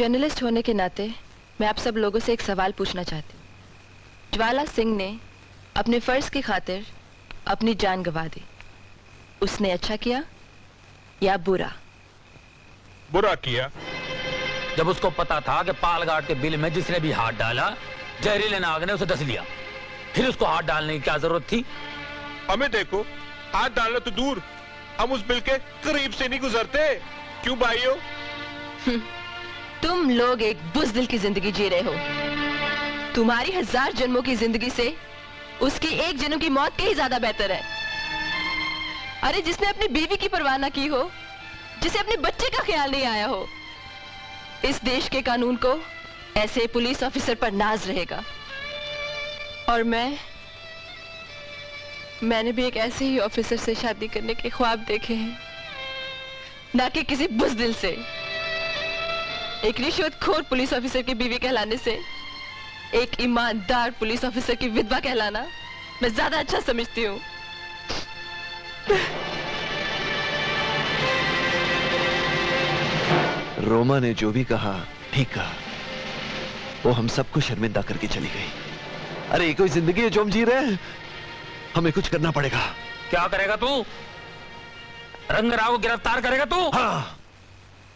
जर्नलिस्ट होने के नाते मैं आप सब लोगों से एक सवाल पूछना चाहती हूँ। ज्वाला सिंह ने अपने फ़र्ज़ की खातिर अपनी जान गंवा दी। उसने अच्छा किया या बुरा? बुरा किया। जब उसको पता था कि पालघाट के बिल में जिसने भी हाथ डाला जहरीले नाग ने उसे डस लिया फिर उसको हाथ डालने की क्या ज़रूरत थी? हमें देखो हाथ डालना तो दूर। हम उस बिल के करीब से नहीं गुजरते। क्यों भाइयों तुम लोग एक बुजदिल की ज़िंदगी जी रहे हो। तुम्हारी हज़ार जन्मों की ज़िंदगी से उसकी एक जन्म की मौत कहीं ज़्यादा बेहतर है। अरे, जिसने अपनी बीवी की परवाह ना की हो, जिसे अपने बच्चे का ख्याल नहीं आया हो, इस देश के कानून को ऐसे पुलिस ऑफिसर पर नाज रहेगा। और मैं, मैंने भी एक ऐसे ही ऑफिसर से शादी करने के ख्वाब देखे हैं, ना कि किसी बुजदिल से। एक रिश्वतखोर पुलिस ऑफिसर की बीवी कहलाने से एक ईमानदार पुलिस ऑफिसर की विधवा कहलाना मैं ज़्यादा अच्छा समझती हूँ। रोमा ने जो भी कहा ठीक कहा। वो हम सबको शर्मिंदा करके चली गई। अरे ये कोई ज़िंदगी है जो हम जी रहे हैं? हमें कुछ करना पड़ेगा। क्या करेगा तू? रंगराव को गिरफ़्तार करेगा तू? हाँ।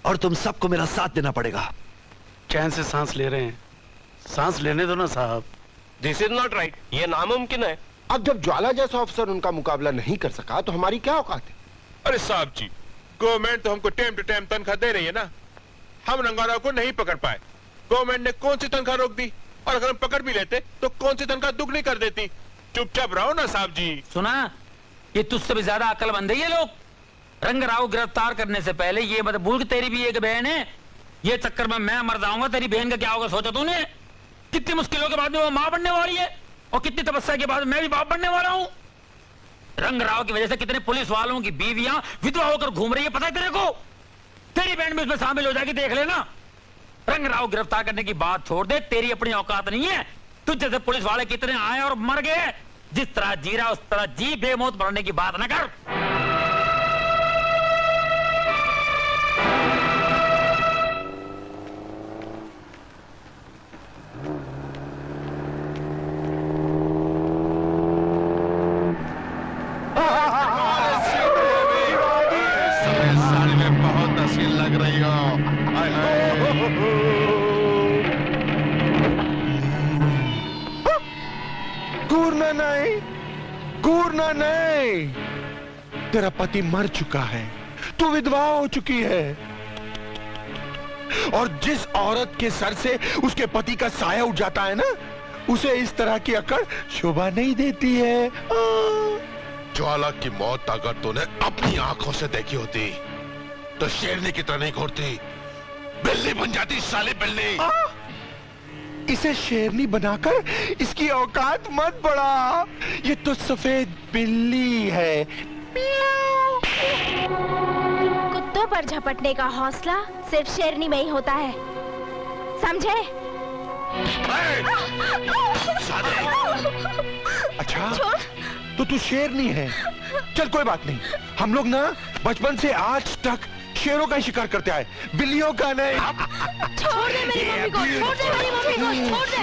और तुम सबको मेरा साथ देना पड़ेगा। चैन से सांस ले रहे हैं। सांस लेने दो ना साहब। दिस इज़ नॉट राइट ये नामुमकिन है। अब जब ज्वाला जैसा ऑफिसर उनका मुकाबला नहीं कर सका तो हमारी क्या औकात है? अरे साहब जी गवर्नमेंट तो हमको टाइम टू टाइम तनख्वाह दे रही है ना। हम रंगाराव को नहीं पकड़ पाए। गवर्नमेंट ने कौन सी तनख्वाह रोक दी? और अगर हम पकड़ भी लेते तो कौन सी तनख्वाह दुगनी कर देती? चुपचाप रहो ना साहब जी। सुना ये तुझसे भी ज़्यादा अकलमंद है ये लोग। रंगराव गिरफ़्तार करने से पहले ये मत भूल कि तेरी भी एक बहन है। ये चक्कर में मैं मर जाऊँगा, तेरी बहन का क्या होगा सोचा तूने? कितनी मुश्किलों के बाद में वो माँ बनने वाली है और कितनी तपस्या के बाद मैं भी बाप बनने वाला हूँ। रंगराव की वजह से कितने पुलिस वालों की बीवियाँ विधवा होकर घूम रही है, पता है तेरे को? तेरी बहन भी उसमें शामिल हो जाएगी, देख लेना। रंगराव गिरफ़्तार करने की बात छोड़ दे, तेरी अपनी औकात नहीं है। तुझ जैसे पुलिस वाले कितने आए और मर गए। जिस तरह जी रहा उस तरह जी बेमौत मरने की बात ना कर। साड़ी में बहुत लग रही हो घूरना नहीं। घूरना नहीं तेरा पति मर चुका है। तू विधवा हो चुकी है। और जिस औरत के सर से उसके पति का साया उठ जाता है ना, उसे इस तरह की अकड़ शोभा नहीं देती है। ज्वाला की मौत अगर तूने अपनी आँखों से देखी होती तो शेरनी की तरह नहीं घोरती। बिल्ली बन जाती साली बिल्ली। इसे शेरनी बनाकर इसकी औकात मत बढ़ा। ये तो सफ़ेद बिल्ली है। कुत्तों पर झपटने का हौसला सिर्फ़ शेरनी में ही होता है। समझे? अच्छा तो तू शेर नहीं है। चल कोई बात नहीं। हम लोग ना बचपन से आज तक शेरों का ही शिकार करते आए। बिल्लियों का नहीं। छोड़ दे मेरी मम्मी को छोड़ दे मेरी मम्मी को छोड़ दे।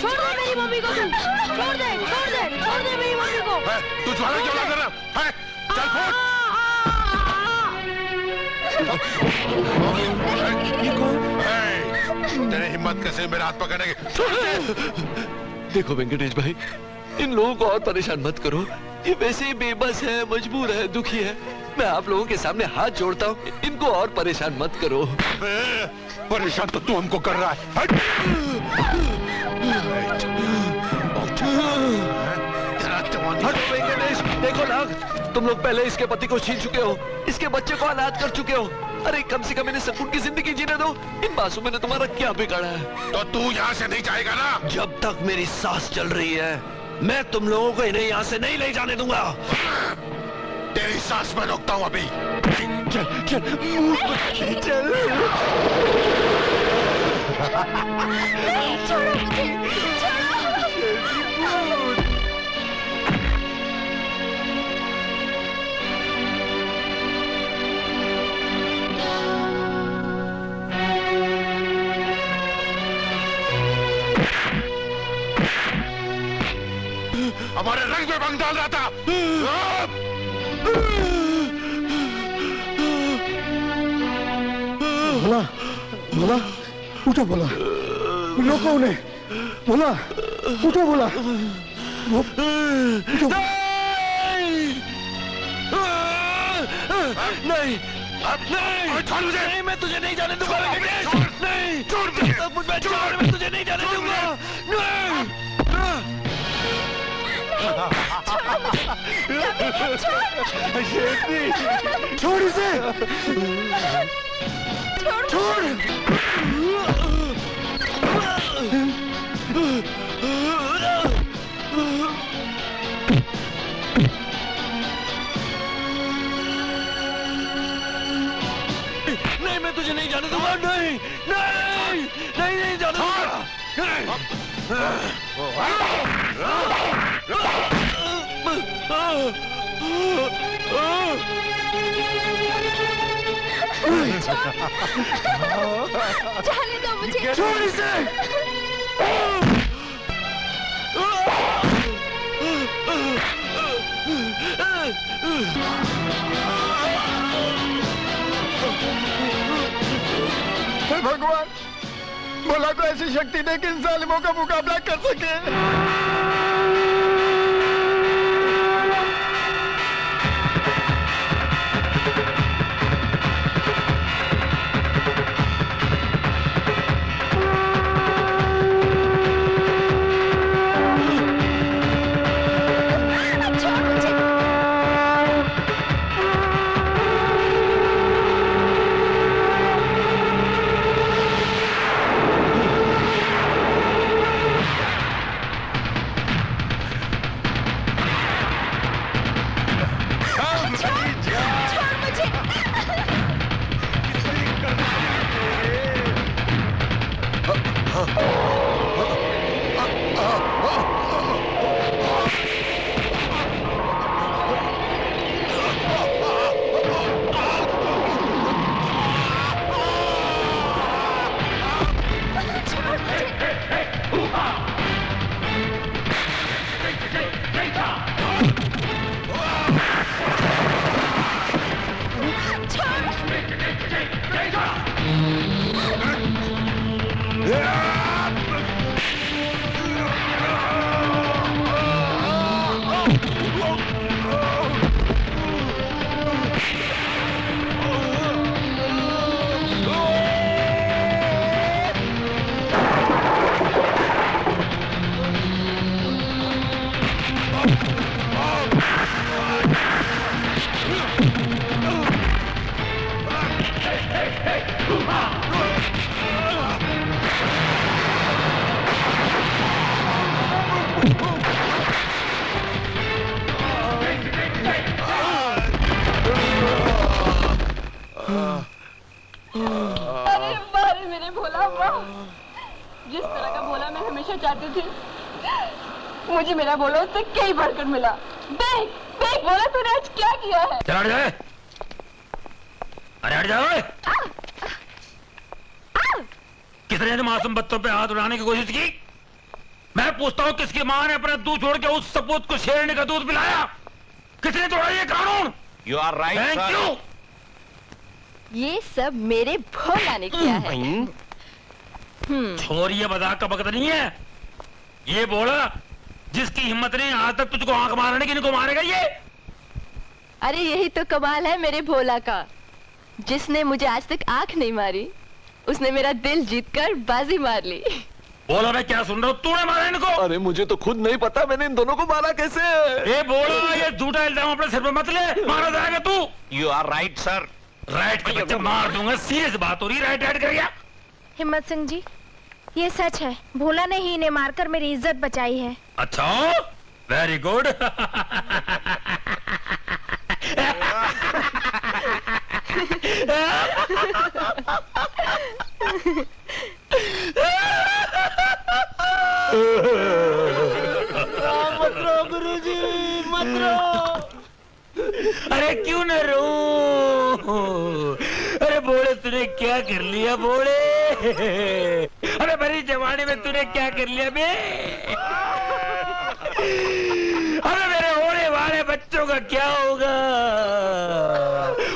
छोड़ दे मेरी मम्मी को छोड़ दे छोड़ दे छोड़ दे मेरी मम्मी को। तू ज्वाला क्यों लग रहा। है चल फुट तेरे हिम्मत कैसे मेरा हाथ पकड़ने की? देखो वेंकटेश भाई इन लोगों को और परेशान मत करो। ये वैसे ही बेबस है मजबूर है दुखी है। मैं आप लोगों के सामने हाथ जोड़ता हूँ। इनको और परेशान मत करो। परेशान तो तू हमको कर रहा है। हट! हटो। देखो नाग। तुम लोग पहले इसके पति को छीन चुके हो। इसके बच्चे को अनाथ कर चुके हो। अरे कम से कम इन्हें सुकून की ज़िंदगी जीने दो। इन मासूम ने तुम्हारा क्या बिगाड़ा है? तो तू यहाँ से नहीं जाएगा ना? जब तक मेरी सांस चल रही है मैं तुम लोगों को इन्हें यहाँ से नहीं ले जाने दूँगा। तेरी सांस में रोकता हूँ अभी। चल चल चल [laughs] रंग में भंग डाल रहा था भला भला उठो भला। रोको उन्हें बोला उठो बोला नहीं नहीं। छोड़ मुझे। नहीं मैं तुझे नहीं जाने दूँगा। नहीं छोड़ मुझे। छोड़ मैं तुझे नहीं जाने दूँगा। छोड़ इसे छोड़ नहीं मैं तुझे नहीं जाने दूँगा। नहीं नहीं नहीं नहीं जाने दूँगा। जाने दो मुझे छोड़ इसे हे भगवान भोला को ऐसी शक्ति दे कि इन जालिमों का मुकाबला कर सके। कई मिला। देख देख भोला तूने आज क्या किया है? चल हट जाए अरे हट जाओ किसने ने मासूम बच्चों पे हाथ उड़ाने की कोशिश की? मैं पूछता हूँ किसकी माँ ने अपना दूध छोड़ के उस सपूत को शेरने का दूध पिलाया? किसने तोड़ा ये कानून? You are right thank you ये सब मेरे भोला ने किया है। हम्म। छोर ये मज़ाक का वक्त नहीं है। ये बोला। जिसकी हिम्मत नहीं आज तक तुझको आँख मारने की इनको मारेगा ये? अरे यही तो कमाल है मेरे भोला का। जिसने मुझे आज तक आँख नहीं मारी उसने मेरा दिल जीतकर बाजी मार ली। बोला मैं क्या सुन रहा हूँ? तूने मारा इनको? अरे मुझे तो खुद नहीं पता मैंने इन दोनों को मारा कैसे? ये बोला ये झूठा इल्ज़ाम अपने सिर पे मत ले। मारा जाएगा तू। You are right sir right मार दूँगा सीरियस बात हो रही राइट राइट कर गया। हिम्मत सिंह जी ये सच है। भोला ने ही इन्हें मारकर मेरी इज़्ज़त बचाई है। अच्छा? वेरी गुड मत रो गुरुजी मत रो अरे क्यों न रो? अरे बोले, तूने क्या कर लिया बोले? अरे मेरी जवानी में तूने क्या कर लिया बे? अरे मेरे वाले बच्चों का क्या होगा?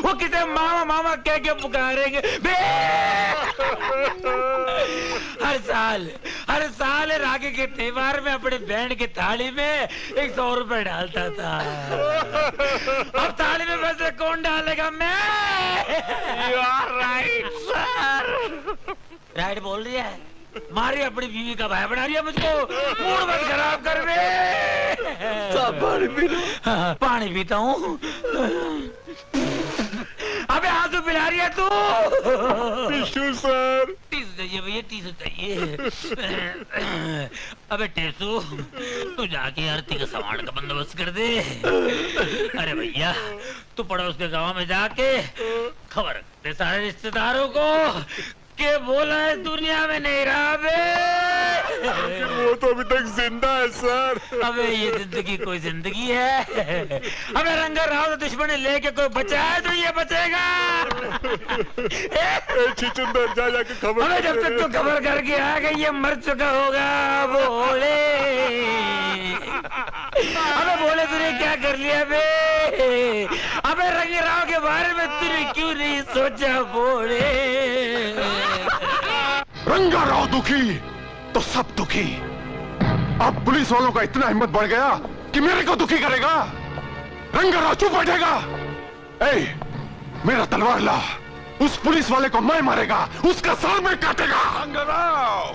वो किसे मामा मामा कह के पुकारेंगे? बे! हर साल हर साल रागे के त्योहार में अपने बैंड की थाली में एक सौ रुपए डालता था। अब थाली में पैसे कौन डालेगा? मैं! You are right sir right बोल रही है? मारी अपनी बीवी का भाई बना दिया मुझको। मूड मत खराब कर बे। पानी पी हाँ, पानी पीता हूँ। अबे आँसू पिला रही है तू। Tissue sir. टीसू चाहिए भैया टीसू चाहिए। अबे टेसू तू जाके आरती का सामान का बंदोबस्त कर दे। अरे भैया तू पड़ोस के गाँव में जाके खबर दे सारे रिश्तेदारों को। के बोला है दुनिया में नहीं रहा बे। वो तो अभी तक ज़िंदा है सर। अबे ये ज़िंदगी कोई ज़िंदगी है। अबे रंगा राव तो दुश्मन लेके कोई बचा है तो ये बचेगा। चिचुंदर जा जाके खबर अबे जब तक तू खबर करके आ गई ये मर चुका होगा बोले। अबे बोले तूने क्या कर लिया बे? अबे रंग राव के बारे में तूने क्यों नहीं सोचा बोले? रंगा राव दुखी तो सब दुखी। अब पुलिस वालों का इतना हिम्मत बढ़ गया कि मेरे को दुखी करेगा। रंगा राव चुप बैठेगा। ए, मेरा तलवार ला। उस पुलिस वाले को मैं मारेगा। उसका सर में काटेगा। रंगाराव!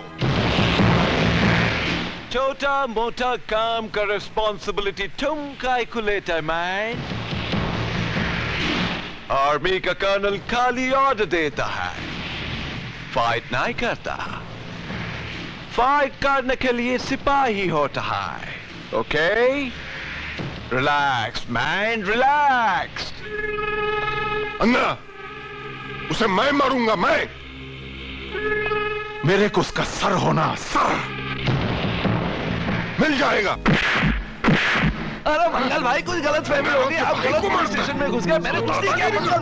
छोटा मोटा काम का रिस्पॉन्सिबिलिटी तुम काय को लेता है मैन आर्मी का कर्नल खाली ऑर्डर देता है। फाइट नहीं करता। फाइट करने के लिए सिपाही होता है। Okay relax man relax Anna उसे मैं मारूँगा मैं। मेरे को उसका सर होना सर। मिल जाएगा। अरे मंगल भाई कुछ गलत फहमी हो गई। आप गलत स्टेशन में घुस गए। मैंने कुछ नहीं किया। मंगल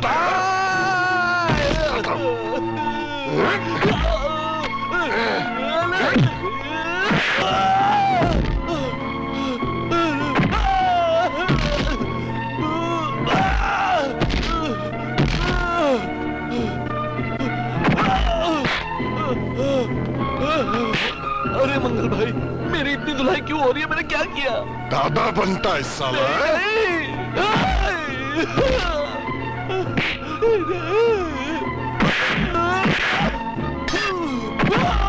अरे मंगल भाई मेरी इतनी धुलाई क्यों हो रही है? मैंने क्या किया? दादा बनता है साला नहीं, नहीं, Ah!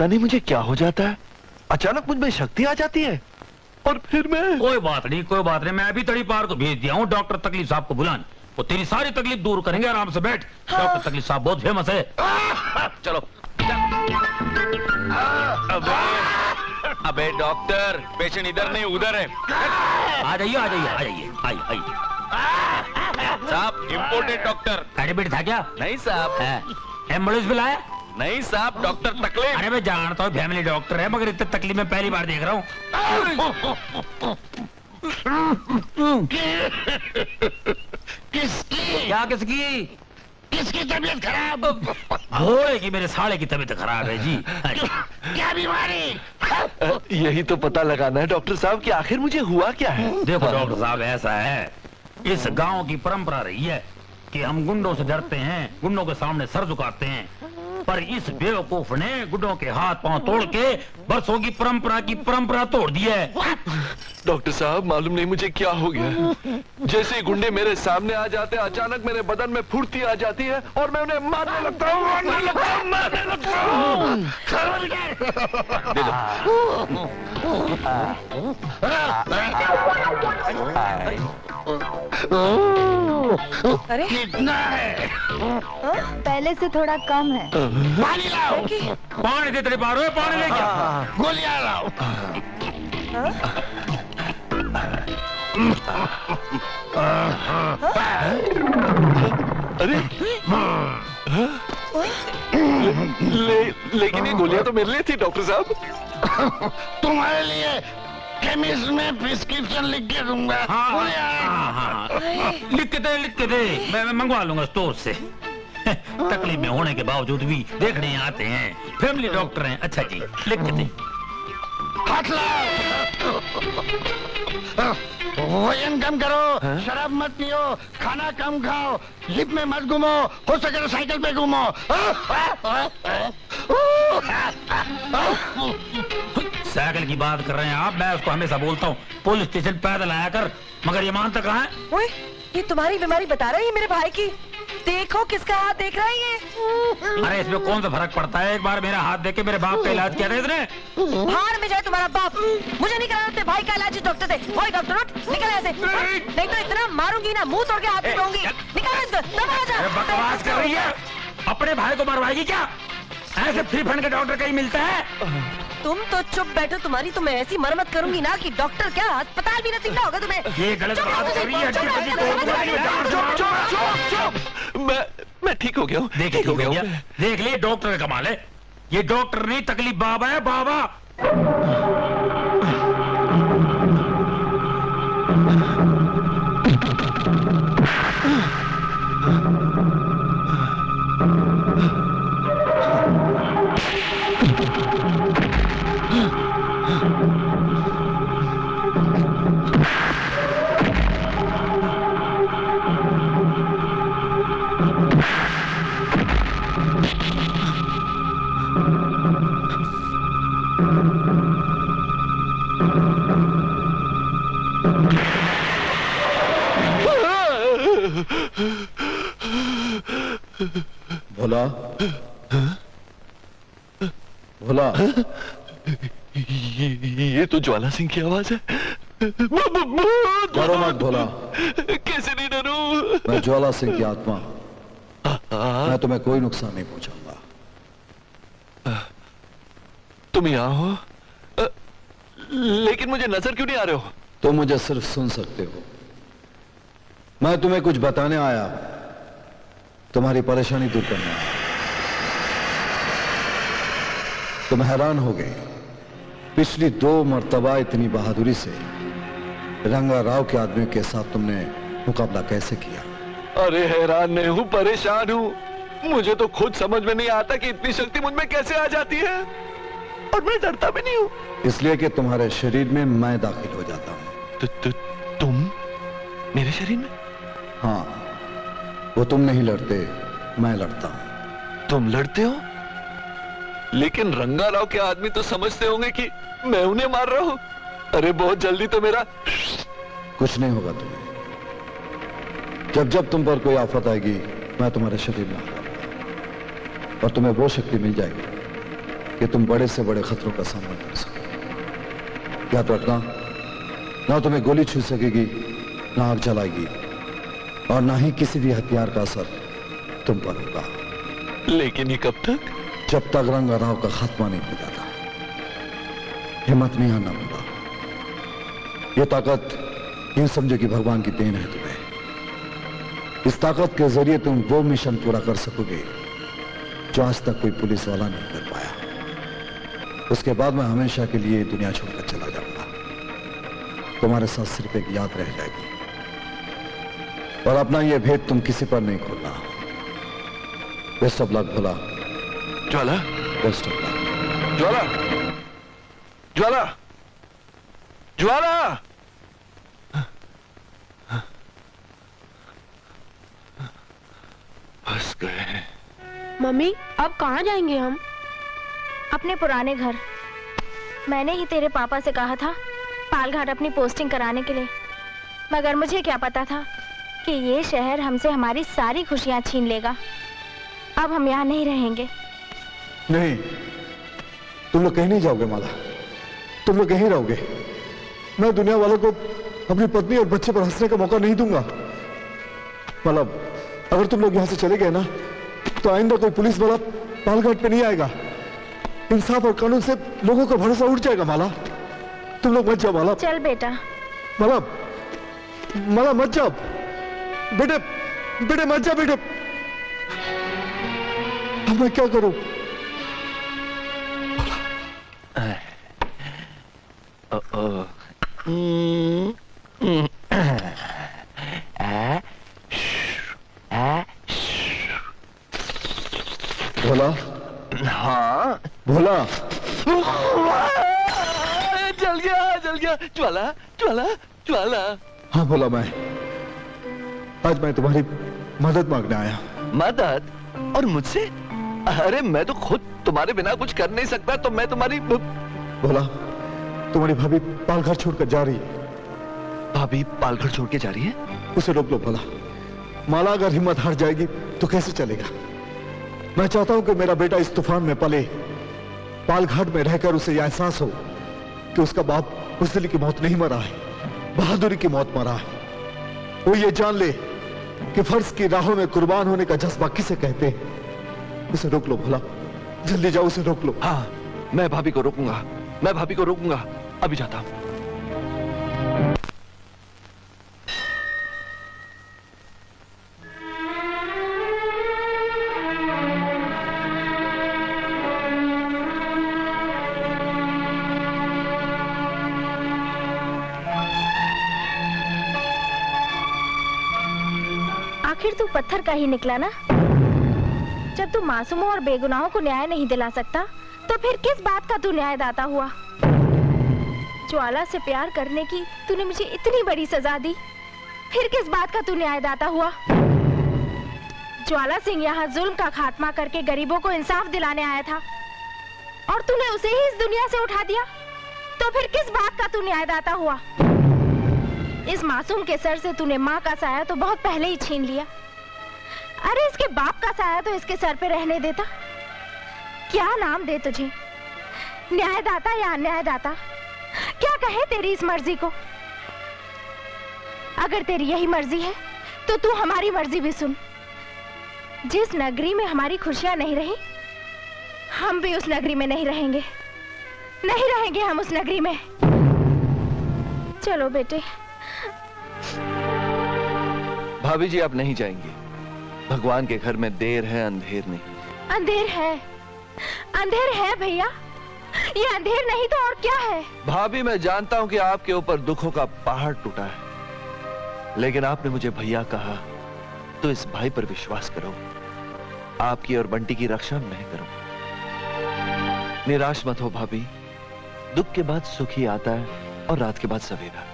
पता नहीं मुझे क्या हो जाता है। अचानक मुझमें शक्ति आ जाती है और फिर मैं कोई बात नहीं कोई बात नहीं मैं अभी तड़ी पार को भेज दिया हूँ डॉक्टर तकलीफ़ साहब को बुलान। वो तेरी सारी तकलीफ़ दूर करेंगे आराम से बैठ। डॉक्टर तकलीफ़ साहब बहुत फ़ेमस है। चलो। अबे अबे डॉक्टर पेशेंट इधर नहीं उधर है। आ जाइए आ जाइए आ जाइए आइए आइए साहब इम्पोर्टेड डॉक्टर एडमिट था क्या? नहीं साहब। एंबुलेंस भी लाया? नहीं साहब डॉक्टर तकलीफ़। अरे मैं जानता हूँ फैमिली डॉक्टर है मगर इतने तकलीफ़ में पहली बार देख रहा हूँ। किसकी? क्या किसकी? किसकी तबीयत खराब? घोड़े की मेरे साले की तबीयत खराब है जी। क्या बीमारी? यही तो पता लगाना है डॉक्टर साहब कि आखिर मुझे हुआ क्या है? देखो डॉक्टर साहब ऐसा है। इस गाँव की परंपरा रही है कि हम गुंडों से डरते हैं गुंडों के सामने सर झुकाते हैं। पर इस बेवकूफ़ ने गुंडों के हाथ पाँव तोड़ के बरसों की परंपरा की परंपरा तोड़ दी है। डॉक्टर साहब मालूम नहीं मुझे क्या हो गया। जैसे ही गुंडे मेरे सामने आ जाते हैं अचानक मेरे बदन में फुर्ती आ जाती है और मैं उन्हें मारने लगता हूँ मारने लगता हूँ मारने लगता हूँ। अरे। कितना है पहले से थोड़ा कम है। पानी लाओ। पानी दे तेरे पारो पानी लेके आ। गोलियाँ लाओ। अरे ले, लेकिन ये गोलियाँ तो मेरे लिए थी डॉक्टर साहब। तुम्हारे लिए केमिस्ट में प्रिस्क्रिप्शन लिख के दूँगा। हाँ, हाँ, लिख के दे लिख के दे। मैं, मैं मंगवा लूँगा स्टोर से। [laughs] तकलीफ़ में होने के बावजूद भी देखने आते हैं। फैमिली डॉक्टर हैं। अच्छा जी लिख के दे। [laughs] वज़न कम करो शराब मत पियो खाना कम खाओ लिप में मत घूमो हो सके तो साइकिल पे घूमो। [laughs] साइकिल की बात कर रहे हैं आप मैं उसको हमेशा बोलता हूँ। पुलिस स्टेशन पैदल आया कर मगर ये मानता कहाँ है? ये तुम्हारी बीमारी बता रही है मेरे भाई की? देखो किसका हाथ देख रहा है ये। अरे इसमें कौन सा फ़र्क पड़ता है? एक बार मेरा हाथ देख के मेरे बाप का इलाज किया था इसने। हार में जाए तुम्हारा बाप। मुझे नहीं कराना अपने भाई का इलाज डॉक्टर से। ओए डॉक्टर निकल यहाँ से। नहीं। तो इतना मारूँगी ना मुँह तोड़ के हाथ दूँगी निकल बकवास कर रही है। अपने भाई को मरवाएगी क्या? ऐसे फ्री फंड का डॉक्टर कहीं मिलता है? तुम तो चुप बैठो तुम्हारी तो मैं ऐसी मरम्मत करूँगी ना कि डॉक्टर क्या? अस्पताल भी नसीब ना होगा तुम्हें। ये गलत बात कर रही है चुप चुप चुप। मैं मैं ठीक हो गया हूँ देख ठीक हो गया देख लिए डॉक्टर कमाल है। ये डॉक्टर नहीं तकलीफ़ बाबा है बाबा। सिंह की आवाज़ है डरो मत भोला कैसे नहीं डरूं मैं ज्वाला सिंह की आत्मा मैं तुम्हें कोई नुकसान नहीं पहुंचाऊँगा तुम यहाँ हो लेकिन मुझे नज़र क्यों नहीं आ रहे हो तुम मुझे सिर्फ़ सुन सकते हो मैं तुम्हें कुछ बताने आया तुम्हारी परेशानी दूर करने आया तुम हैरान हो गए पिछली दो मर्तबा इतनी बहादुरी से रंगा राव के आदमी के साथ तुमने मुकाबला कैसे किया? अरे हैरान नहीं हूँ परेशान हूँ। मुझे तो खुद समझ में नहीं आता कि इतनी शक्ति मुझमें कैसे आ जाती है। और मैं डरता भी नहीं हूँ। इसलिए कि तुम्हारे शरीर में मैं दाखिल हो जाता हूँ। तु, तु, तुम मेरे शरीर में? हाँ वो तुम नहीं लड़ते मैं लड़ता हूँ। तुम लड़ते हो? लेकिन रंगा राव के आदमी तो समझते होंगे कि मैं उन्हें मार रहा हूँ। अरे बहुत जल्दी तो मेरा कुछ नहीं होगा तुम्हें। जब जब तुम पर कोई आफत आएगी मैं तुम्हारे शरीर में आ और तुम्हें वो शक्ति मिल जाएगी कि तुम बड़े से बड़े खतरों का सामना कर सको। याद रखना ना तुम्हें गोली छू सकेगी ना आग जलाएगी और ना ही किसी भी हथियार का असर तुम पर होगा। लेकिन ये कब तक? जब तक रंग राव का खात्मा नहीं हो जाता, हिम्मत नहीं हारना पड़ता ये ताकत यूँ समझो कि भगवान की देन है तुम्हें। इस ताकत के ज़रिए तुम वो मिशन पूरा कर सकोगे, जो आज तक कोई पुलिस वाला नहीं कर पाया। उसके बाद मैं हमेशा के लिए दुनिया छोड़कर चला जाऊँगा। तुम्हारे साथ सिर्फ़ एक याद रह जाएगी। और अपना यह भेद तुम किसी पर नहीं खोलना। Best of luck Bhola Jwala? Best Jwala? Jwala? Jwala? फंस गए मम्मी अब कहाँ जाएँगे हम? अपने पुराने घर। मैंने ही तेरे पापा से कहा था पालघाट अपनी पोस्टिंग कराने के लिए। मगर मुझे क्या पता था कि ये शहर हमसे हमारी सारी खुशियाँ छीन लेगा। अब हम यहाँ नहीं रहेंगे। नहीं तुम लोग कहीं नहीं जाओगे माला। तुम लोग कहीं रहोगे। मैं दुनिया वालों को अपनी पत्नी और बच्चे पर हंसने का मौका नहीं दूँगा। मतलब अगर तुम लोग यहाँ से चले गए ना तो आइंदा कोई पुलिस वाला पालघाट पे नहीं आएगा। इंसाफ और कानून से लोगों का भरोसा उठ जाएगा माला। तुम लोग मत जाओ माला। चल बेटा। माला माला मत जाओ। बेटे बेटे मत जा बेटे। अब मैं क्या करूँ? Mm, mm. भोला। हाँ? भोला। जल गया जल गया। ज्वाला ज्वाला ज्वाला। हाँ भोला मैं आज मैं तुम्हारी मदद मांगने आया। मदद? और मुझसे? अरे मैं तो खुद तुम्हारे बिना कुछ कर नहीं सकता तो मैं तुम्हारी भोला। तुम्हारी भाभी पालघर छोड़कर जा रही है। भाभी पालघर छोड़ के जा रही है? उसे रोक लो भला माला अगर हिम्मत हार जाएगी तो कैसे चलेगा? मैं चाहता हूँ कि मेरा बेटा इस तूफ़ान में पले। पालघाट में रहकर उसे यह एहसास हो कि उसका बाप बुजदिली की मौत नहीं मरा है बहादुरी की मौत मरा है। वो ये जान ले कि फ़र्ज़ की राहों में कुर्बान होने का जज्बा किसे कहते हैं। उसे रोक लो भला। जल्दी जाओ उसे रोक लो। हाँ मैं भाभी को रोकूँगा। मैं भाभी को रोकूँगा। अभी जाता हूँ। आखिर तू पत्थर का ही निकला ना? जब तू मासूमों और बेगुनाहों को न्याय नहीं दिला सकता तो फिर किस बात का तू न्यायदाता हुआ? ज्वाला से प्यार करने की तूने मुझे इतनी बड़ी सजा दी। फिर किस बात का तू न्यायदाता हुआ? ज्वाला सिंह यहाँ जुल्म का खात्मा करके गरीबों को इंसाफ दिलाने आया था। और तूने उसे ही इस दुनिया से उठा दिया। तो फिर किस बात का तू न्यायदाता हुआ? इस मासूम के सर से तूने माँ का साया तो बहुत पहले ही छीन लिया। अरे इसके बाप का साया तो इसके सर पे रहने देता। क्या नाम दे तुझे? न्यायदाता या अन्यायदाता? क्या कहे तेरी इस मर्ज़ी को? अगर तेरी यही मर्ज़ी है तो तू हमारी मर्ज़ी भी सुन। जिस नगरी में हमारी खुशियाँ नहीं रही हम भी उस नगरी में नहीं रहेंगे। नहीं रहेंगे हम उस नगरी में। चलो बेटे। भाभी जी आप नहीं जाएँगे। भगवान के घर में देर है अंधेर नहीं। अंधेर है। अंधेर है भैया। ये अंधेर नहीं तो और क्या है? भाभी, मैं जानता हूँ कि आपके ऊपर दुखों का पहाड़ टूटा है। लेकिन आपने मुझे भैया कहा तो इस भाई पर विश्वास करो। आपकी और बंटी की रक्षा मैं करूँ। निराश मत हो भाभी। दुख के बाद सुख आता है और रात के बाद सवेरा।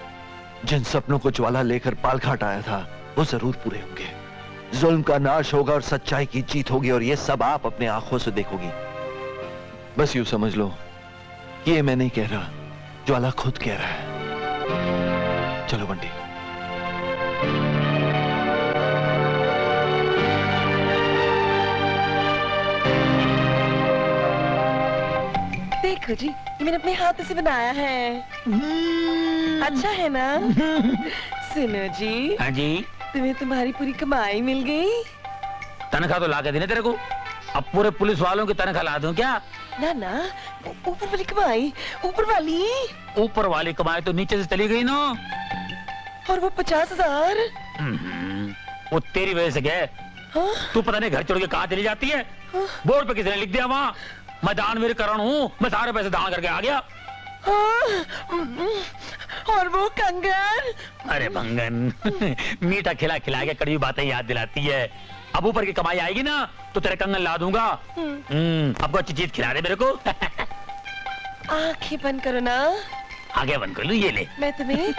जिन सपनों को ज्वाला लेकर पालघाट आया था, वो ज़रूर पूरे होंगे। जुल्म का नाश होगा और सच्चाई की जीत होगी और ये सब आप अपने आँखों से देखोगी। बस यूँ समझ लो ये मैं नहीं कह रहा ज्वाला खुद कह रहा है। चलो बंटी। देखो जी ये मैंने अपने हाथ से बनाया है। अच्छा है ना? [laughs] सुनो जी। हाँ जी। तुम्हें तुम्हारी पूरी कमाई मिल गई। तनख्वाह तो ला के देने तेरे को। अब पूरे पुलिस वालों की तनख्वाह ला दूँ क्या? ना ना ऊपर वाली कमाई ऊपर वाली। ऊपर वाली कमाई तो नीचे से चली गई ना। और वो पचास हज़ार। हम्म, वो तेरी वजह से गए। हाँ? तू पता नहीं घर छोड़ के कहाँ चली जाती है? बोर्ड पे किसी ने लिख दिया वहाँ मैं दान मेरे करण हूँ मैं सारे पैसे दान करके आ गया। हाँ, और वो कंगन। अरे भंगन मीठा खिला खिला के कड़वी बातें याद दिलाती है। अब ऊपर की कमाई आएगी ना तो तेरे कंगन ला दूँगा हम्म अब को अच्छी चीज़ खिला दे मेरे को आँखें बंद करो ना आगे बंद कर लू ये ले मैं तुम्हें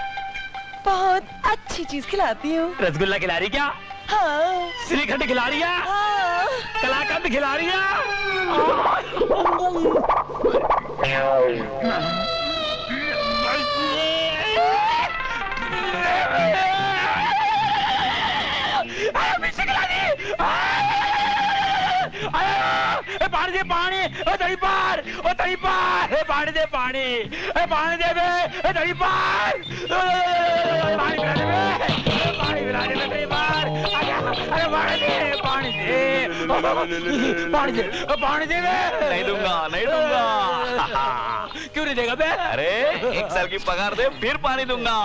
बहुत अच्छी चीज़ खिलाती हूँ रसगुल्ला खिला रही क्या हाँ श्रीखंड खिला रही है हाँ कलाकंद खिला रही है पानी दे पानी ओ तड़ी पार ओ तड़ी पार ए पानी दे पानी ए पानी दे बे ए तड़ी पार पानी पिला दे बे ए, पानी पिला दे बे तड़ी पार अरे पानी दे पानी दे पानी दे ओ, पानी दे बे नहीं दूँगा नहीं दूँगा। क्यों नहीं देगा बे अरे एक साल की पगार दे फिर पानी दूँगा।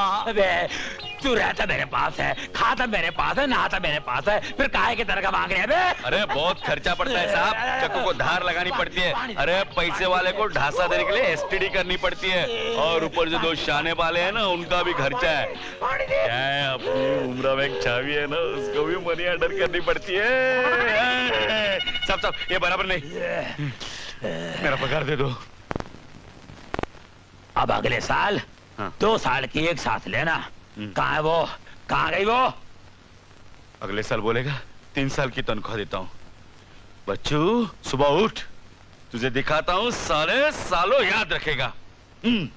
तू रहता मेरे पास है खाता मेरे पास है नहाता मेरे पास है फिर काहे की तरह का मांग रहे हैं? अरे बहुत खर्चा पड़ता है साहब। चक्कू को धार लगानी पड़ती है। अरे पैसे वाले को ढांसा देने के लिए एसटीडी करनी पड़ती है। और ऊपर जो दो शाने वाले हैं ना उनका भी खर्चा है। क्या है अपनी उम्र में एक छावी है ना उसको भी मनी ऑर्डर करनी पड़ती है। सब सब ये बराबर नहीं। मेरा पगार दे दो। अब अगले साल हाँ। दो साल की एक साथ लेना। कहा है वो? कहाँ गई वो? अगले साल बोलेगा तीन साल की तनख्वाह देता हूँ। बच्चू सुबह उठ। तुझे दिखाता हूँ सारे सालों याद रखेगा। हम्म।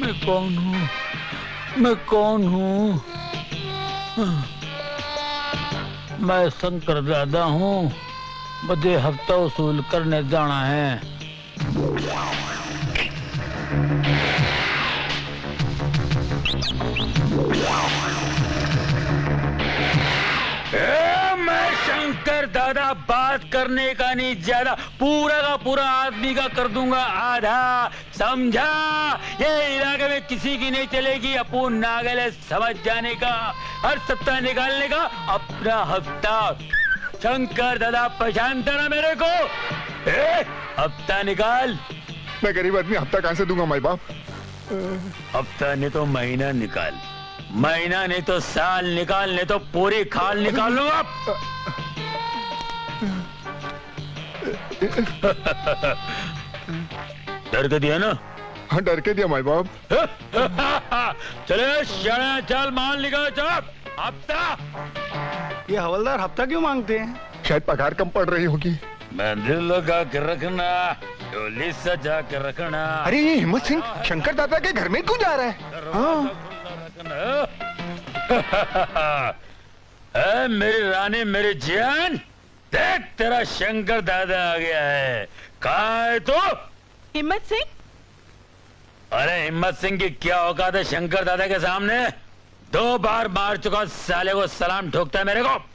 मैं कौन हूँ? मैं कौन हूँ? मैं शंकर दादा हूँ। मुझे हफ़्ता वसूल करने जाना है। ए, दादा बात करने का नहीं ज़्यादा पूरा का पूरा आदमी का कर दूँगा आधा। समझा? ये इलाके में किसी की नहीं चलेगी अपूर्ण नागल है समझ जाने का हर सप्ताह निकालने का अपना हफ़्ता। शंकर दादा पहचानता ना मेरे को। ए, हफ़्ता निकाल। मैं गरीब आदमी हफ़्ता कहाँ से दूँगा माई बाप? हफ़्ता नहीं तो महीना निकाल। महीना नहीं तो साल निकाल नहीं तो पूरी खाल निकाल लूँगा डर के दिया ना? हाँ डर के दिया माई बाप। चले शाना चल माल निकाल चल। हफ़्ता। ये हवलदार हफ़्ता क्यों मांगते हैं? शायद पगार कम पड़ रही होगी। मंदिर लगा के रखना डोली सजा के रखना। अरे ये हिम्मत सिंह शंकर दादा के घर में क्यों जा रहा है? हाँ। [laughs] मेरी रानी मेरी जान देख तेरा शंकर दादा आ गया है। कहा है तू? हिम्मत सिंह? अरे हिम्मत सिंह की क्या औकात है शंकर दादा के सामने? दो बार मार चुका साले को सलाम ठोकता है मेरे को।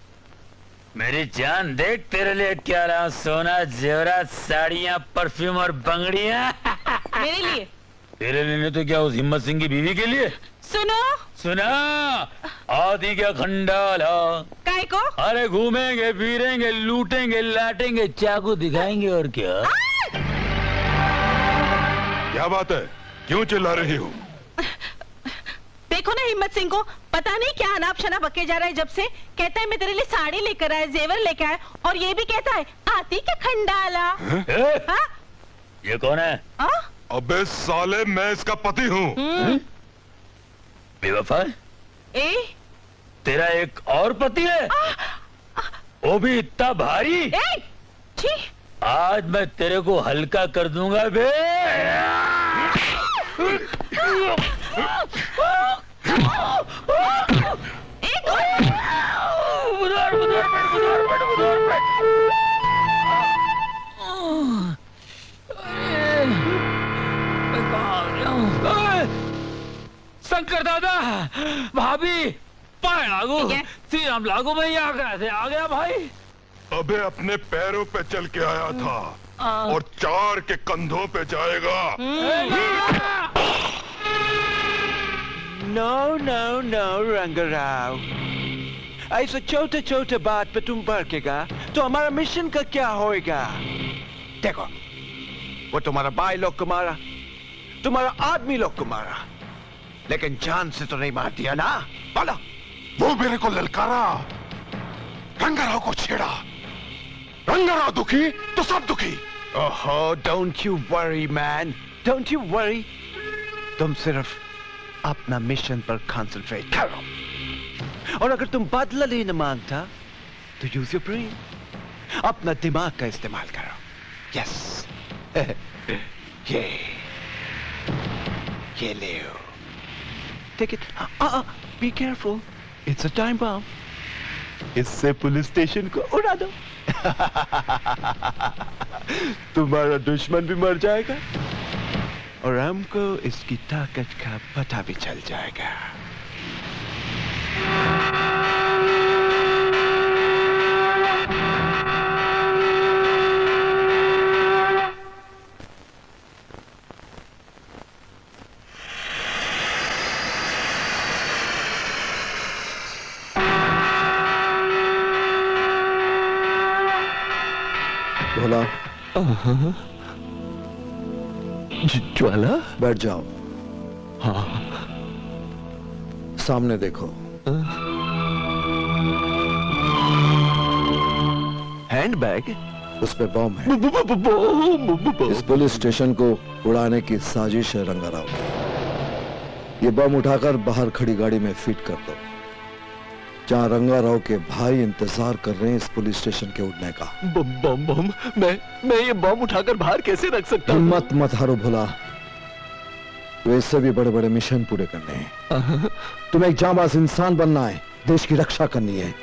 मेरी जान देख तेरे लिए क्या रहा सोना जेवरात साड़ियाँ परफ्यूम और बंगड़िया। [laughs] मेरे लिए? तेरे लिए तो क्या उस हिम्मत सिंह की बीवी के लिए? सुनो। सुना। आदि क्या खंडाला काय को? अरे घूमेंगे फिरेंगे लूटेंगे लाटेंगे चाकू दिखाएँगे और क्या? क्या बात है? क्यों चिल्ला रही हो? देखो ना हिम्मत सिंह को पता नहीं क्या अनाप शनाप बके जा रहा है जब से। कहता है मैं तेरे लिए साड़ी लेकर आया जेवर लेकर आया और ये भी कहता है आती के खंडाला। हाँ? ये कौन है? हाँ? अबे साले मैं इसका पति हूँ। हम्म, बेवफा ए? तेरा एक और पति है। वो भी इतना भारी। ए आज मैं तेरे को हल्का कर दूँगा बे। शंकर दादा भाभी पाए लागू। श्री राम लागू मैं यहाँ कैसे आ गया भाई। अबे अपने पैरों पे चल के आया था और चार के कंधों पे जाएगा। No no no Rangrao. ऐसा छोटे छोटे बात पे तुम भड़केगा तो हमारा मिशन का क्या होएगा? देखो वो तुम्हारा भाई लोग को मारा तुम्हारा आदमी लोग को मारा। लेकिन जान से तो नहीं मार दिया ना। बोलो, वो मेरे को ललकारा। रंगाराव को छेड़ा। रंगाराव दुखी तो सब दुखी। ओहो don't you worry man don't you worry तुम सिर्फ़ अपना मिशन पर कंसंट्रेट करो। और अगर तुम बदला लेना माँगता तो यूज़ योर ब्रेन अपना दिमाग का इस्तेमाल करो। यस [laughs] ये ये ले take Uh, be careful. It's a time bomb. इससे पुलिस स्टेशन को उड़ा दो [laughs] तुम्हारा दुश्मन भी मर जाएगा और हमको इसकी ताकत का पता भी चल जाएगा भोला ज्वाला? बैठ जाओ। हाँ। सामने देखो। हैंडबैग? उस पे बम है। इस पुलिस स्टेशन को उड़ाने की साजिश है रंगाराव। ये बम उठाकर बाहर खड़ी गाड़ी में फिट कर दो। जहाँ रंगाराव के भाई इंतज़ार कर रहे हैं इस पुलिस स्टेशन के उड़ने का। बम बम बम मैं मैं ये बम उठाकर बाहर कैसे रख सकता हूँ? हिम्मत मत हारो भोला। तो इससे भी बड़े बड़े मिशन पूरे करने हैं। तुम्हें एक जांबाज इंसान बनना है देश की रक्षा करनी है।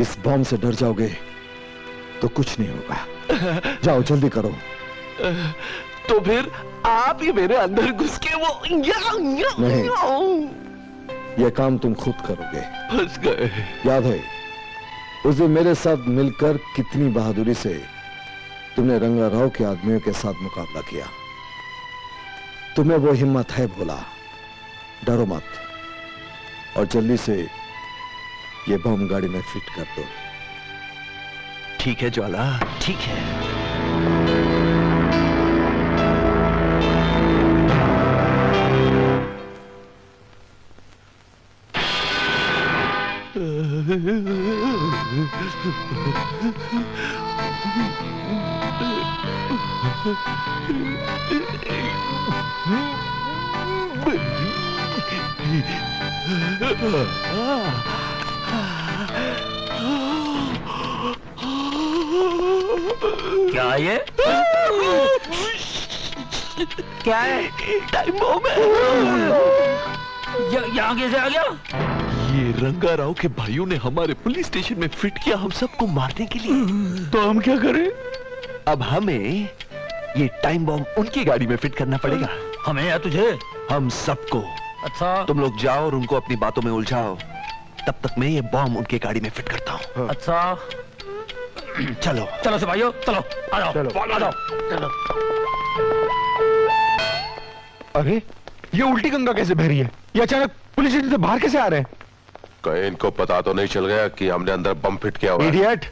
इस बम से डर जाओगे तो कुछ नहीं होगा। जाओ जल्दी करो। तो फिर आप ही मेरे अंदर घुस के वो या, या, नहीं। यह काम तुम खुद करोगे। फंस गए। याद है उस दिन मेरे साथ मिलकर कितनी बहादुरी से तुमने रंगा राव के आदमियों के साथ मुकाबला किया। तुम्हें वो हिम्मत है भोला। डरो मत। और जल्दी से ये बम गाड़ी में फिट कर दो। ठीक है ज्वाला। ठीक है। क्या ये? क्या है? टाइम बम है। यहाँ कैसे आ गया? ये रंगा राव के भाइयों ने हमारे पुलिस स्टेशन में फिट किया हम सबको मारने के लिए। तो हम क्या करें? अब हमें ये टाइम बॉम्ब उनकी गाड़ी में फिट करना पड़ेगा। हमें या तुझे? हम सबको। अच्छा। तुम लोग जाओ और उनको अपनी बातों में उलझाओ। तब तक मैं ये बॉम्ब उनके गाड़ी में फिट करता हूँ। अच्छा। चलो। चलो सिपाहियों चलो। आ जाओ। चलो। आ जाओ। चलो। अरे ये उल्टी गंगा कैसे बह रही है? ये अचानक पुलिस स्टेशन से बाहर कैसे आ रहे हैं? इनको पता तो नहीं चल गया कि हमने अंदर बम फिट किया हुआ इडियट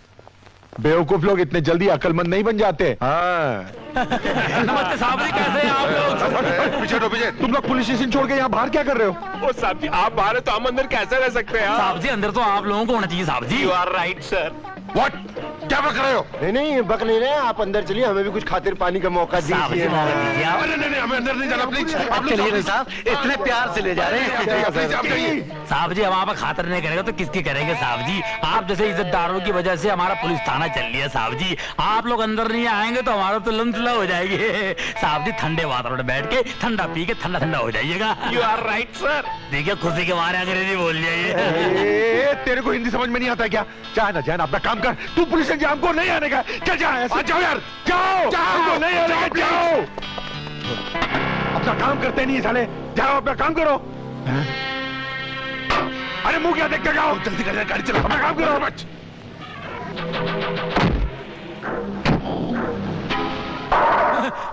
बेवकूफ़ लोग इतने जल्दी अकलमंद नहीं बन जाते। हाँ। नमस्ते साहब जी कैसे हैं आप लोग? पीछे हटो पीछे। तुम लोग पुलिस स्टेशन छोड़ के यहाँ बाहर क्या कर रहे हो? ओ साहब जी आप बाहर है तो हम अंदर कैसे रह सकते हैं साहब जी अंदर तो आप लोगों को होना चाहिए साहब जी। You are right sir what क्या बक रहे हो? नहीं नहीं बक नहीं रहे आप अंदर चलिए हमें भी कुछ खातिर पानी का मौका दीजिए। आप। नहीं नहीं हमें अंदर नहीं जाना प्लीज़ अब चलिए साहब इतने प्यार से ले जा रहे आप हैं साहब जी हम आप खातर नहीं करेंगे तो किसकी करेंगे साहब जी? आप जैसे इज्जतदारों की वजह से हमारा पुलिस थाना चल लिया साहब जी। आप लोग अंदर नहीं आएँगे तो हमारा तो लमचुला हो जाएगी। साहब जी ठंडे वातावरण में बैठ के ठंडा पी के ठंडा ठंडा हो जाइएगा। यू आर राइट सर देखिए खुशी के मारे अंग्रेज़ी बोल जाइए तेरे को हिंदी समझ में नहीं आता क्या? जा ना ना अपना काम कर तू पुलिस से हमको नहीं आने का। चल जा आ जाओ यार। जाओ। हमको नहीं आने का। जाओ। अपना काम करते नहीं साले। जाओ अपना काम करो। अरे मुँह क्या देखते जाओ। जल्दी कर गाड़ी चलो। अपना काम करो। बच।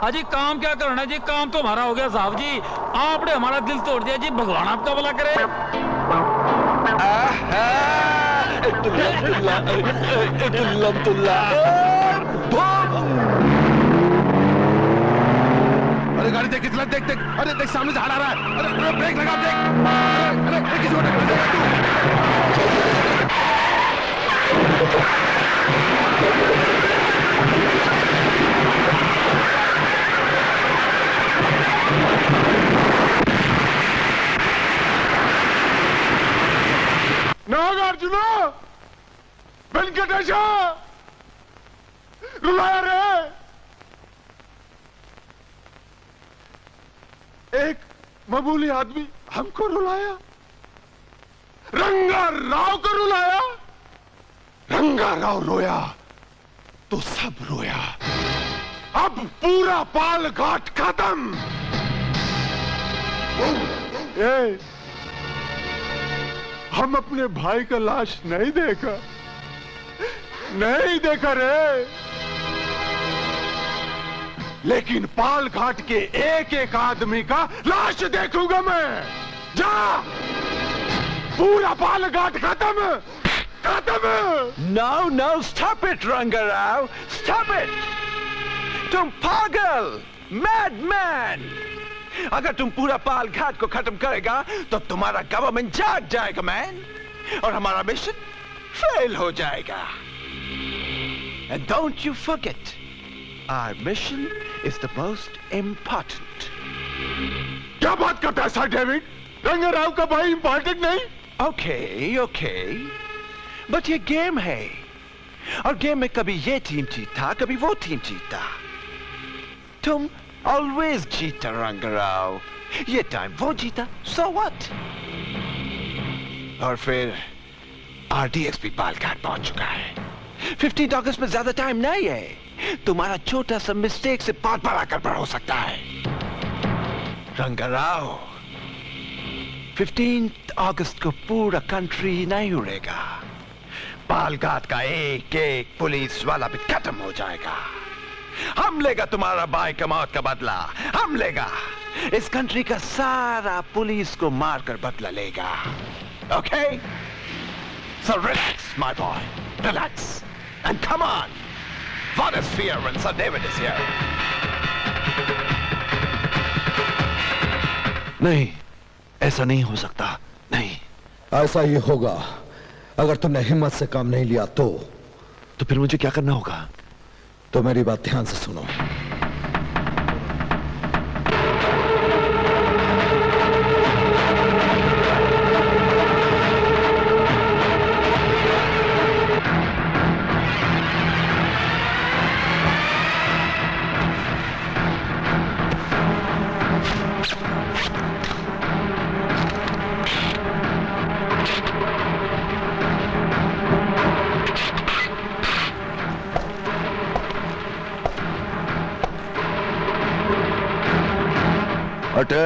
अजी काम क्या करना जी काम तो हमारा हो गया साहब जी। आपने हमारा दिल तोड़ दिया। जी भगवान आपका भला करे। अरे गाड़ी देख कितना देख देख. अरे देख सामने से हाल आ रहा है अरे अरे ब्रेक लगा देख अरे अरे किसी को टक्कर देगा तू वेंकटेश! रुलाया रे! एक मामूली आदमी हमको रुलाया। रंगा राव को रुलाया। रंगा राव रोया तो सब रोया। अब पूरा पाल घाट खत्म हम अपने भाई का लाश नहीं देखा नहीं देखा रे लेकिन पाल घाट के एक एक आदमी का लाश देखूँगा मैं जा पूरा पाल घाट खत्म खत्म No, no, stop it, Rangarao. Stop it. तुम पागल, madman. अगर तुम पूरा पाल घाट को खत्म करेगा तो तुम्हारा गवर्नमेंट जाग जाएगा मैन और हमारा मिशन फेल हो जाएगा. And don't you forget, our mission is the most important. क्या बात करता है सर डेविड? रंगाराव का भाई इंपॉर्टेंट नहीं? ओके ओके बट ये गेम है. और गेम में कभी ये टीम जीता कभी वो टीम जीता. तुम जीता रंगराव ये टाइम वो जीता सो व्हाट और फिर आरडीएक्सपी बालघाट पहुँच चुका है 15 अगस्त में ज़्यादा टाइम नहीं है तुम्हारा छोटा सा मिस्टेक से बहुत बड़ा गड़बड़ हो सकता है रंगराव 15 अगस्त को पूरा कंट्री नहीं उड़ेगा बालघाट का एक एक पुलिस वाला भी खत्म हो जाएगा हम लेगा तुम्हारा भाई का मौत का बदला। हम लेगा। इस कंट्री का सारा पुलिस को मारकर बदला लेगा। Okay so relax my boy relax and come on What is fear when Sir David is here? नहीं ऐसा नहीं हो सकता। नहीं। ऐसा ही होगा। अगर तुमने हिम्मत से काम नहीं लिया तो? तो फिर मुझे क्या करना होगा? तो मेरी बात ध्यान से सुनो।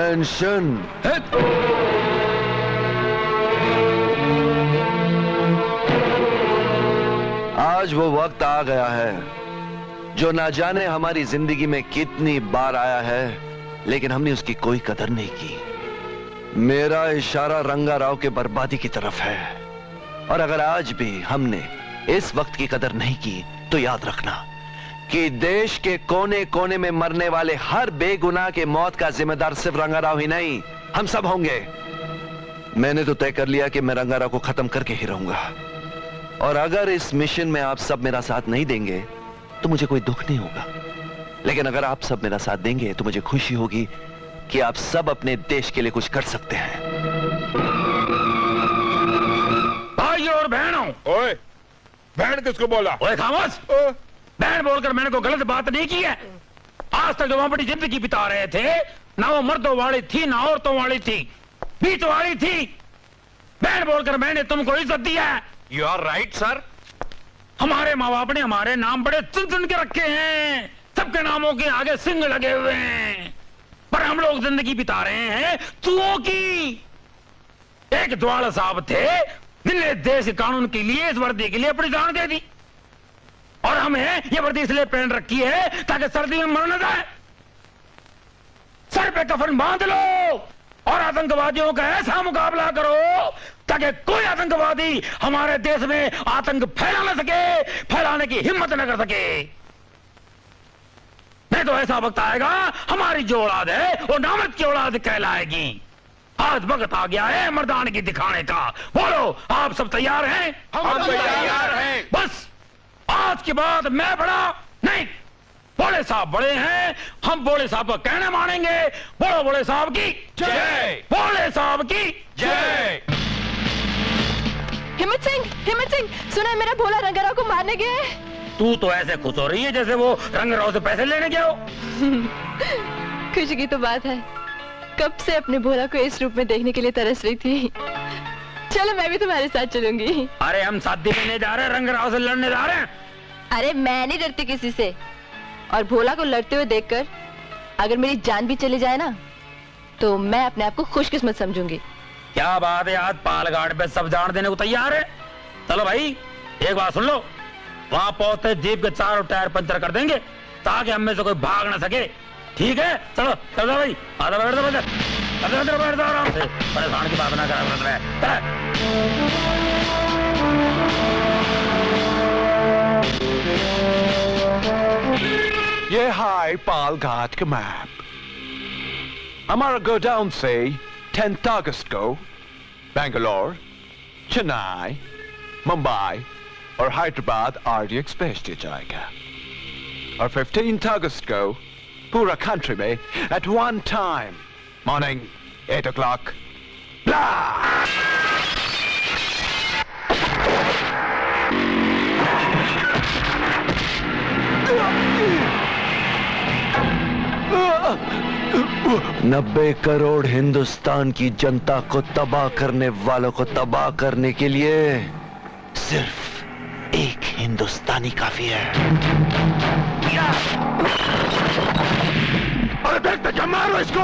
अटेंशन आज वो वक्त आ गया है जो ना जाने हमारी ज़िंदगी में कितनी बार आया है लेकिन हमने उसकी कोई कदर नहीं की। मेरा इशारा रंगा राव के बर्बादी की तरफ़ है। और अगर आज भी हमने इस वक्त की कदर नहीं की तो याद रखना। कि देश के कोने कोने में मरने वाले हर बेगुनाह के मौत का जिम्मेदार सिर्फ़ रंगाराव ही नहीं हम सब होंगे। मैंने तो तय कर लिया कि मैं रंगाराव को खत्म करके ही रहूँगा। और अगर इस मिशन में आप सब मेरा साथ नहीं देंगे तो मुझे कोई दुख नहीं होगा। लेकिन अगर आप सब मेरा साथ देंगे तो मुझे खुशी होगी कि आप सब अपने देश के लिए कुछ कर सकते हैं। भाइयों और बहनों ओए बहन किसको बोला? ओए खामोश! बहन बोलकर मैंने कोई गलत बात नहीं की है। आज तक जो वहाँ बड़ी ज़िंदगी बिता रहे थे ना वो मर्दों वाली थी ना औरतों वाली थी बीच वाली थी। बहन बोलकर मैंने तुमको इज़्ज़त दी है। यू आर राइट सर हमारे माँ बाप ने हमारे नाम बड़े चुन चुन के रखे हैं। सबके नामों के आगे सिंह लगे हुए हैं। पर हम लोग ज़िंदगी बिता रहे हैं चूहों की। एक द्वाला साहब थे जिनने देश कानून के लिए इस वर्दी के लिए अपनी जान दे दी। और हमें ये वर्दी इसलिए पहन रखी है ताकि सर्दी में मर न जाए। सर पे कफन बाँध लो और आतंकवादियों का ऐसा मुकाबला करो ताकि कोई आतंकवादी हमारे देश में आतंक फैला न सके फैलाने की हिम्मत न कर सके। नहीं तो ऐसा वक्त आएगा हमारी जो औलाद है वो नामर्द की औलाद कहलाएगी। आज वक्त आ गया है मर्दानगी दिखाने का। बोलो आप सब तैयार हैं? हम तैयार हैं। बस। आज के बाद मैं बड़ा नहीं बोले साहब बड़े हैं हम बोले साहब का कहना मानेंगे बोलो बोले साहब की जय। बोले साहब की जय। हिम्मत सिंह हिम्मत सिंह सुना है मेरा भोला रंगाराव को मारने गए तू तो ऐसे खुश हो रही है जैसे वो रंगराव से पैसे लेने गया हो। [laughs] खुशी की तो बात है। कब से अपने भोला को इस रूप में देखने के लिए तरस रही थी? चलो मैं भी तुम्हारे साथ चलूँगी। अरे हम शादी लेने जा रहे हैं रंगराव से लड़ने जा रहे हैं। अरे मैं नहीं डरती किसी से। और भोला को लड़ते हुए देखकर अगर मेरी जान भी चली जाए ना तो मैं अपने आप को खुशकिस्मत समझूँगी। क्या बात है आज पालघाट पे सब जान देने को तैयार है? चलो भाई एक बात सुन लो। वहाँ पहुँचते जीप के चारों टायर पंचर कर देंगे ताकि हम में से कोई भाग ना सके। ठीक है, चलो चलो भाई, आधा बैठ दो बैठ दो बैठ आराम से। परेशान की बात ना करा चल। ये हाय पाल घाट का मैप। हमारा गोडाउन से 10th अगस्त को बेंगलोर, चेन्नई, मुंबई और हैदराबाद आरडी एक्सप्रेस दिया जाएगा। और 15th अगस्त को कंट्री में eight one time morning 8 o'clock. Blah! नब्बे करोड़ हिंदुस्तान की जनता को तबाह करने वालों को तबाह करने के लिए सिर्फ़ एक हिंदुस्तानी काफ़ी है। अरे देख क्या मारो इसको।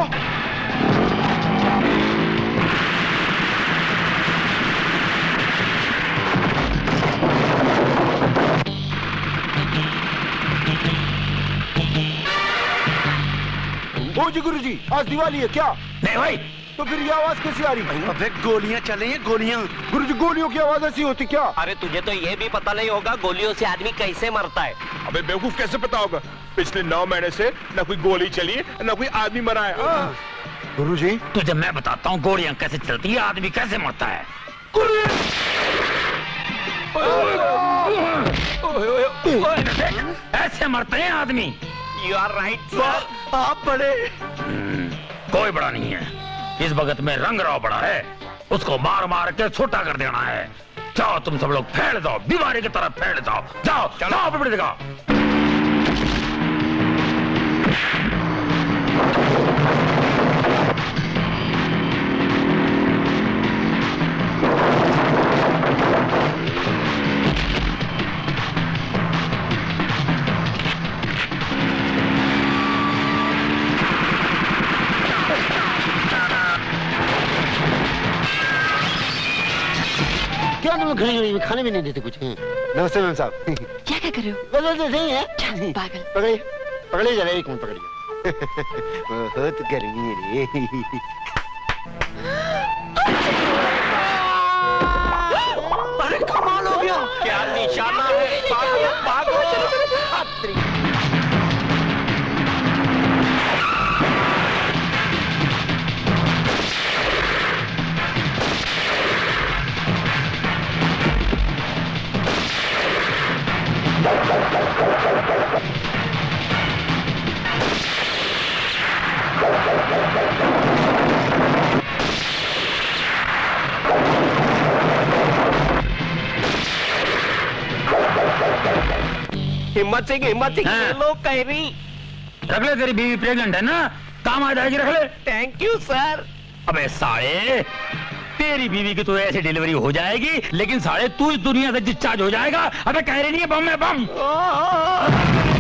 ओ जी गुरु जी आज दिवाली है क्या? नहीं भाई तो फिर ये आवाज़ कैसी आ रही? अबे गोलियाँ चले हैं गोलियाँ। गुरु जी गोलियों की आवाज़ ऐसी होती क्या? अरे तुझे तो ये भी पता नहीं होगा गोलियों से आदमी कैसे मरता है। अबे बेवकूफ़ कैसे पता होगा? पिछले नौ महीने से न कोई गोली चली है न कोई आदमी मरा है। हाँ। गुरु जी। तुझे मैं बताता हूँ गोलियाँ कैसे चलती है आदमी कैसे मरता है। ऐसे मरते हैं आदमी। यू आर राइट सर आप बड़े। कोई बड़ा नहीं है। इस भगत में रंग राव बड़ा है। उसको मार मार के छोटा कर देना है। जाओ तुम सब लोग फैल जाओ बीमारी की तरफ़ फैल जाओ। जाओ जाओ पिपड़ी दिखाओ खड़ी खाने भी नहीं देते कुछ। नमस्ते मैम साहब। क्या क्या कर रहे हो? बदल नहीं है। पागल। पकड़िए। पकड़िए जरा एक मिनट पकड़िए। बहुत गर्मी है रे। अरे कमाल हो गया। क्या निशाना है? पागल भागो हिम्मत सिंह हिम्मत सिंह हाँ। लोग रख ले तेरी बीवी प्रेग्नेंट है ना? काम आ जाएगी रख ले। थैंक यू सर अबे साले। तेरी बीवी की तो ऐसे डिलीवरी हो जाएगी, लेकिन साढ़े तू इस दुनिया से डिस्चार्ज हो जाएगा। अबे कह रही नहीं है, बम है, बम।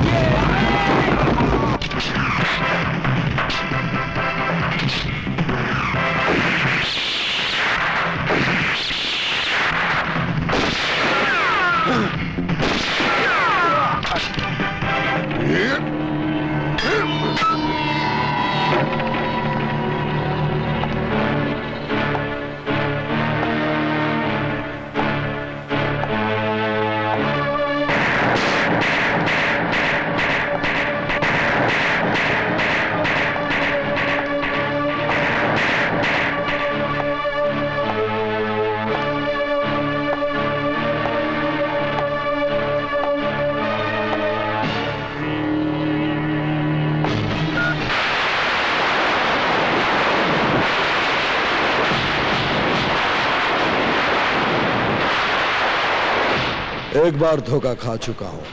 एक बार धोखा खा चुका हूँ।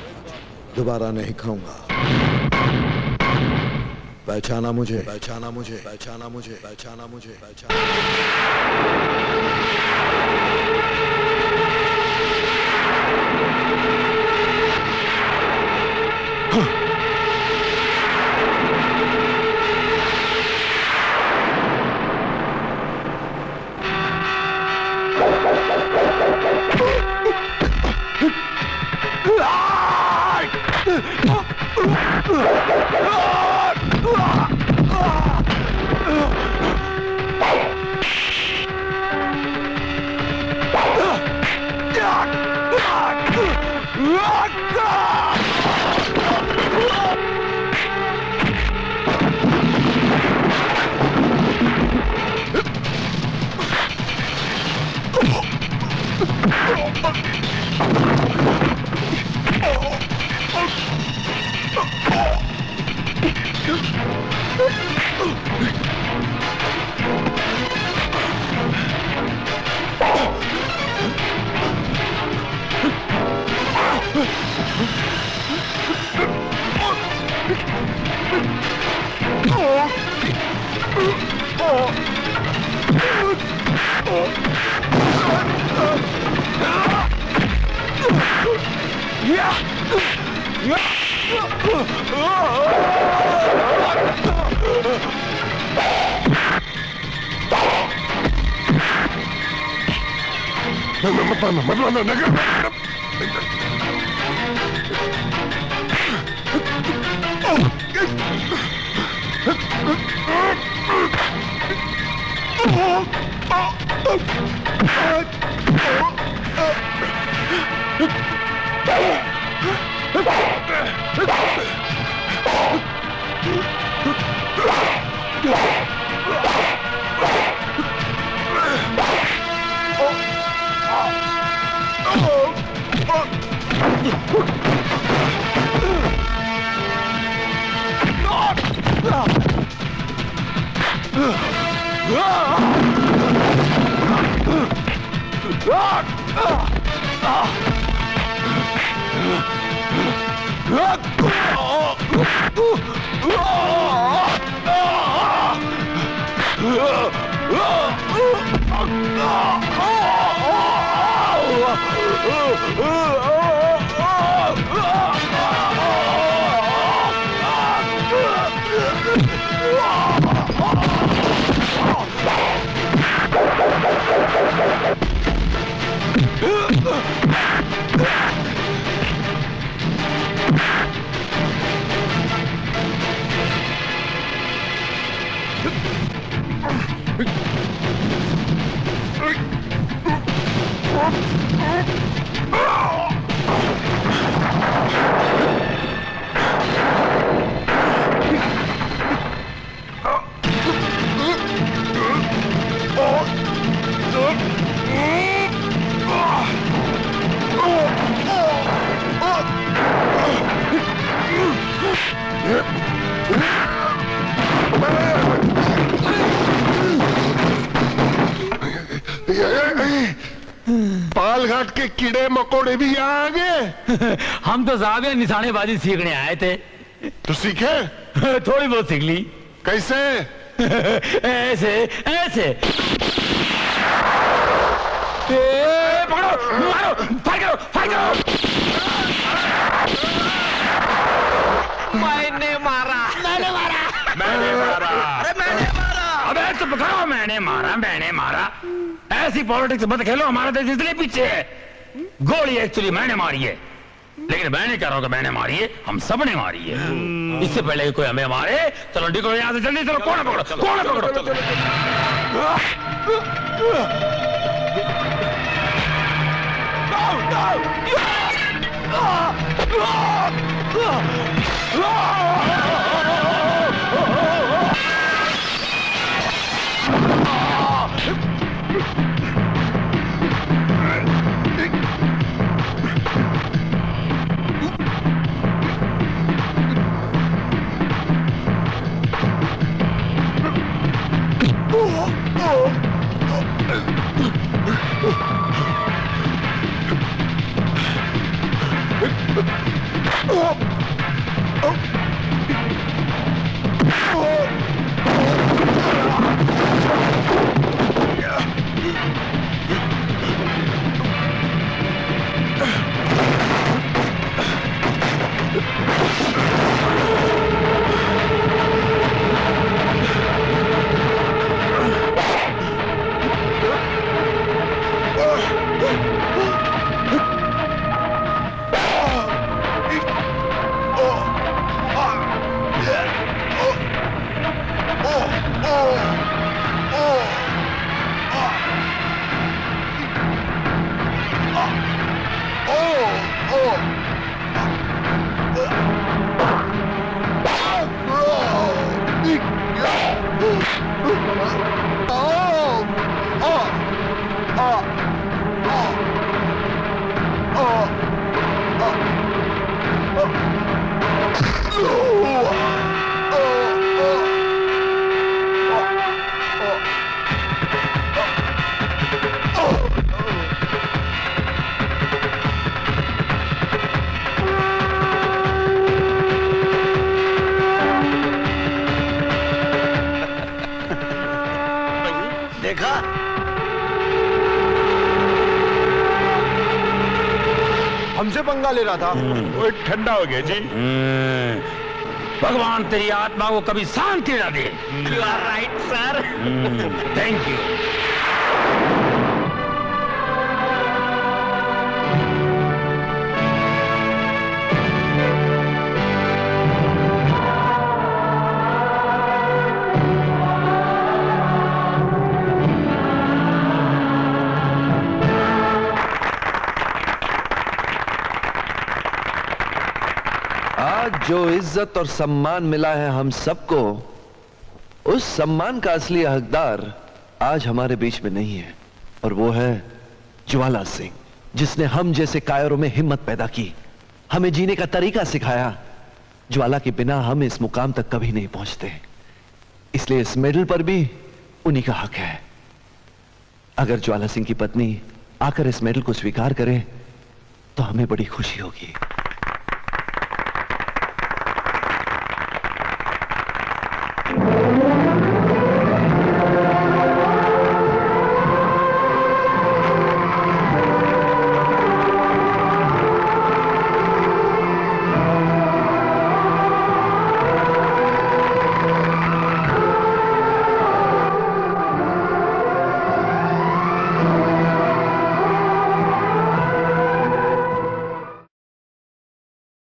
दोबारा नहीं खाऊँगा। पहचाना मुझे। पहचाना मुझे। पहचाना मुझे। पहचाना मुझे। पहचाना के कीड़े मकोड़े भी यहाँ आ गए। [laughs] हम तो साहब यहाँ निशानेबाजी सीखने आए थे। तो सीखे? [laughs] थोड़ी बहुत सीख ली। कैसे? [laughs] ऐसे ऐसे। ए, पकड़ो मारो फायर करो फायर करो। मैंने मारा। मैंने मारा। मैंने मारा। अरे मैंने मारा। अबे चुप करो मैंने मारा मैंने मारा। ऐसी पॉलिटिक्स मत खेलो हमारा देश इसलिए पीछे है। गोली एक्चुअली मैंने मारी है। लेकिन मैं नहीं कह रहा हूँ कि मैंने मारी है हम सबने मारी है। इससे पहले कि कोई हमें मारे चलो निकलो यहाँ से जल्दी चलो कौन पकड़ो? कौन पकड़ो? देखा रहा था वो ठंडा हो गया जी। भगवान तेरी आत्मा को कभी शांति ना दे। You are right sir thank you जो इज़्ज़त और सम्मान मिला है हम सबको, उस सम्मान का असली हकदार आज हमारे बीच में नहीं है, और वो है ज्वाला सिंह, जिसने हम जैसे कायरों में हिम्मत पैदा की, हमें जीने का तरीका सिखाया। ज्वाला के बिना हम इस मुकाम तक कभी नहीं पहुँचते। इसलिए इस मेडल पर भी उन्हीं का हक है। अगर ज्वाला सिंह की पत्नी आकर इस मेडल को स्वीकार करे तो हमें बड़ी खुशी होगी।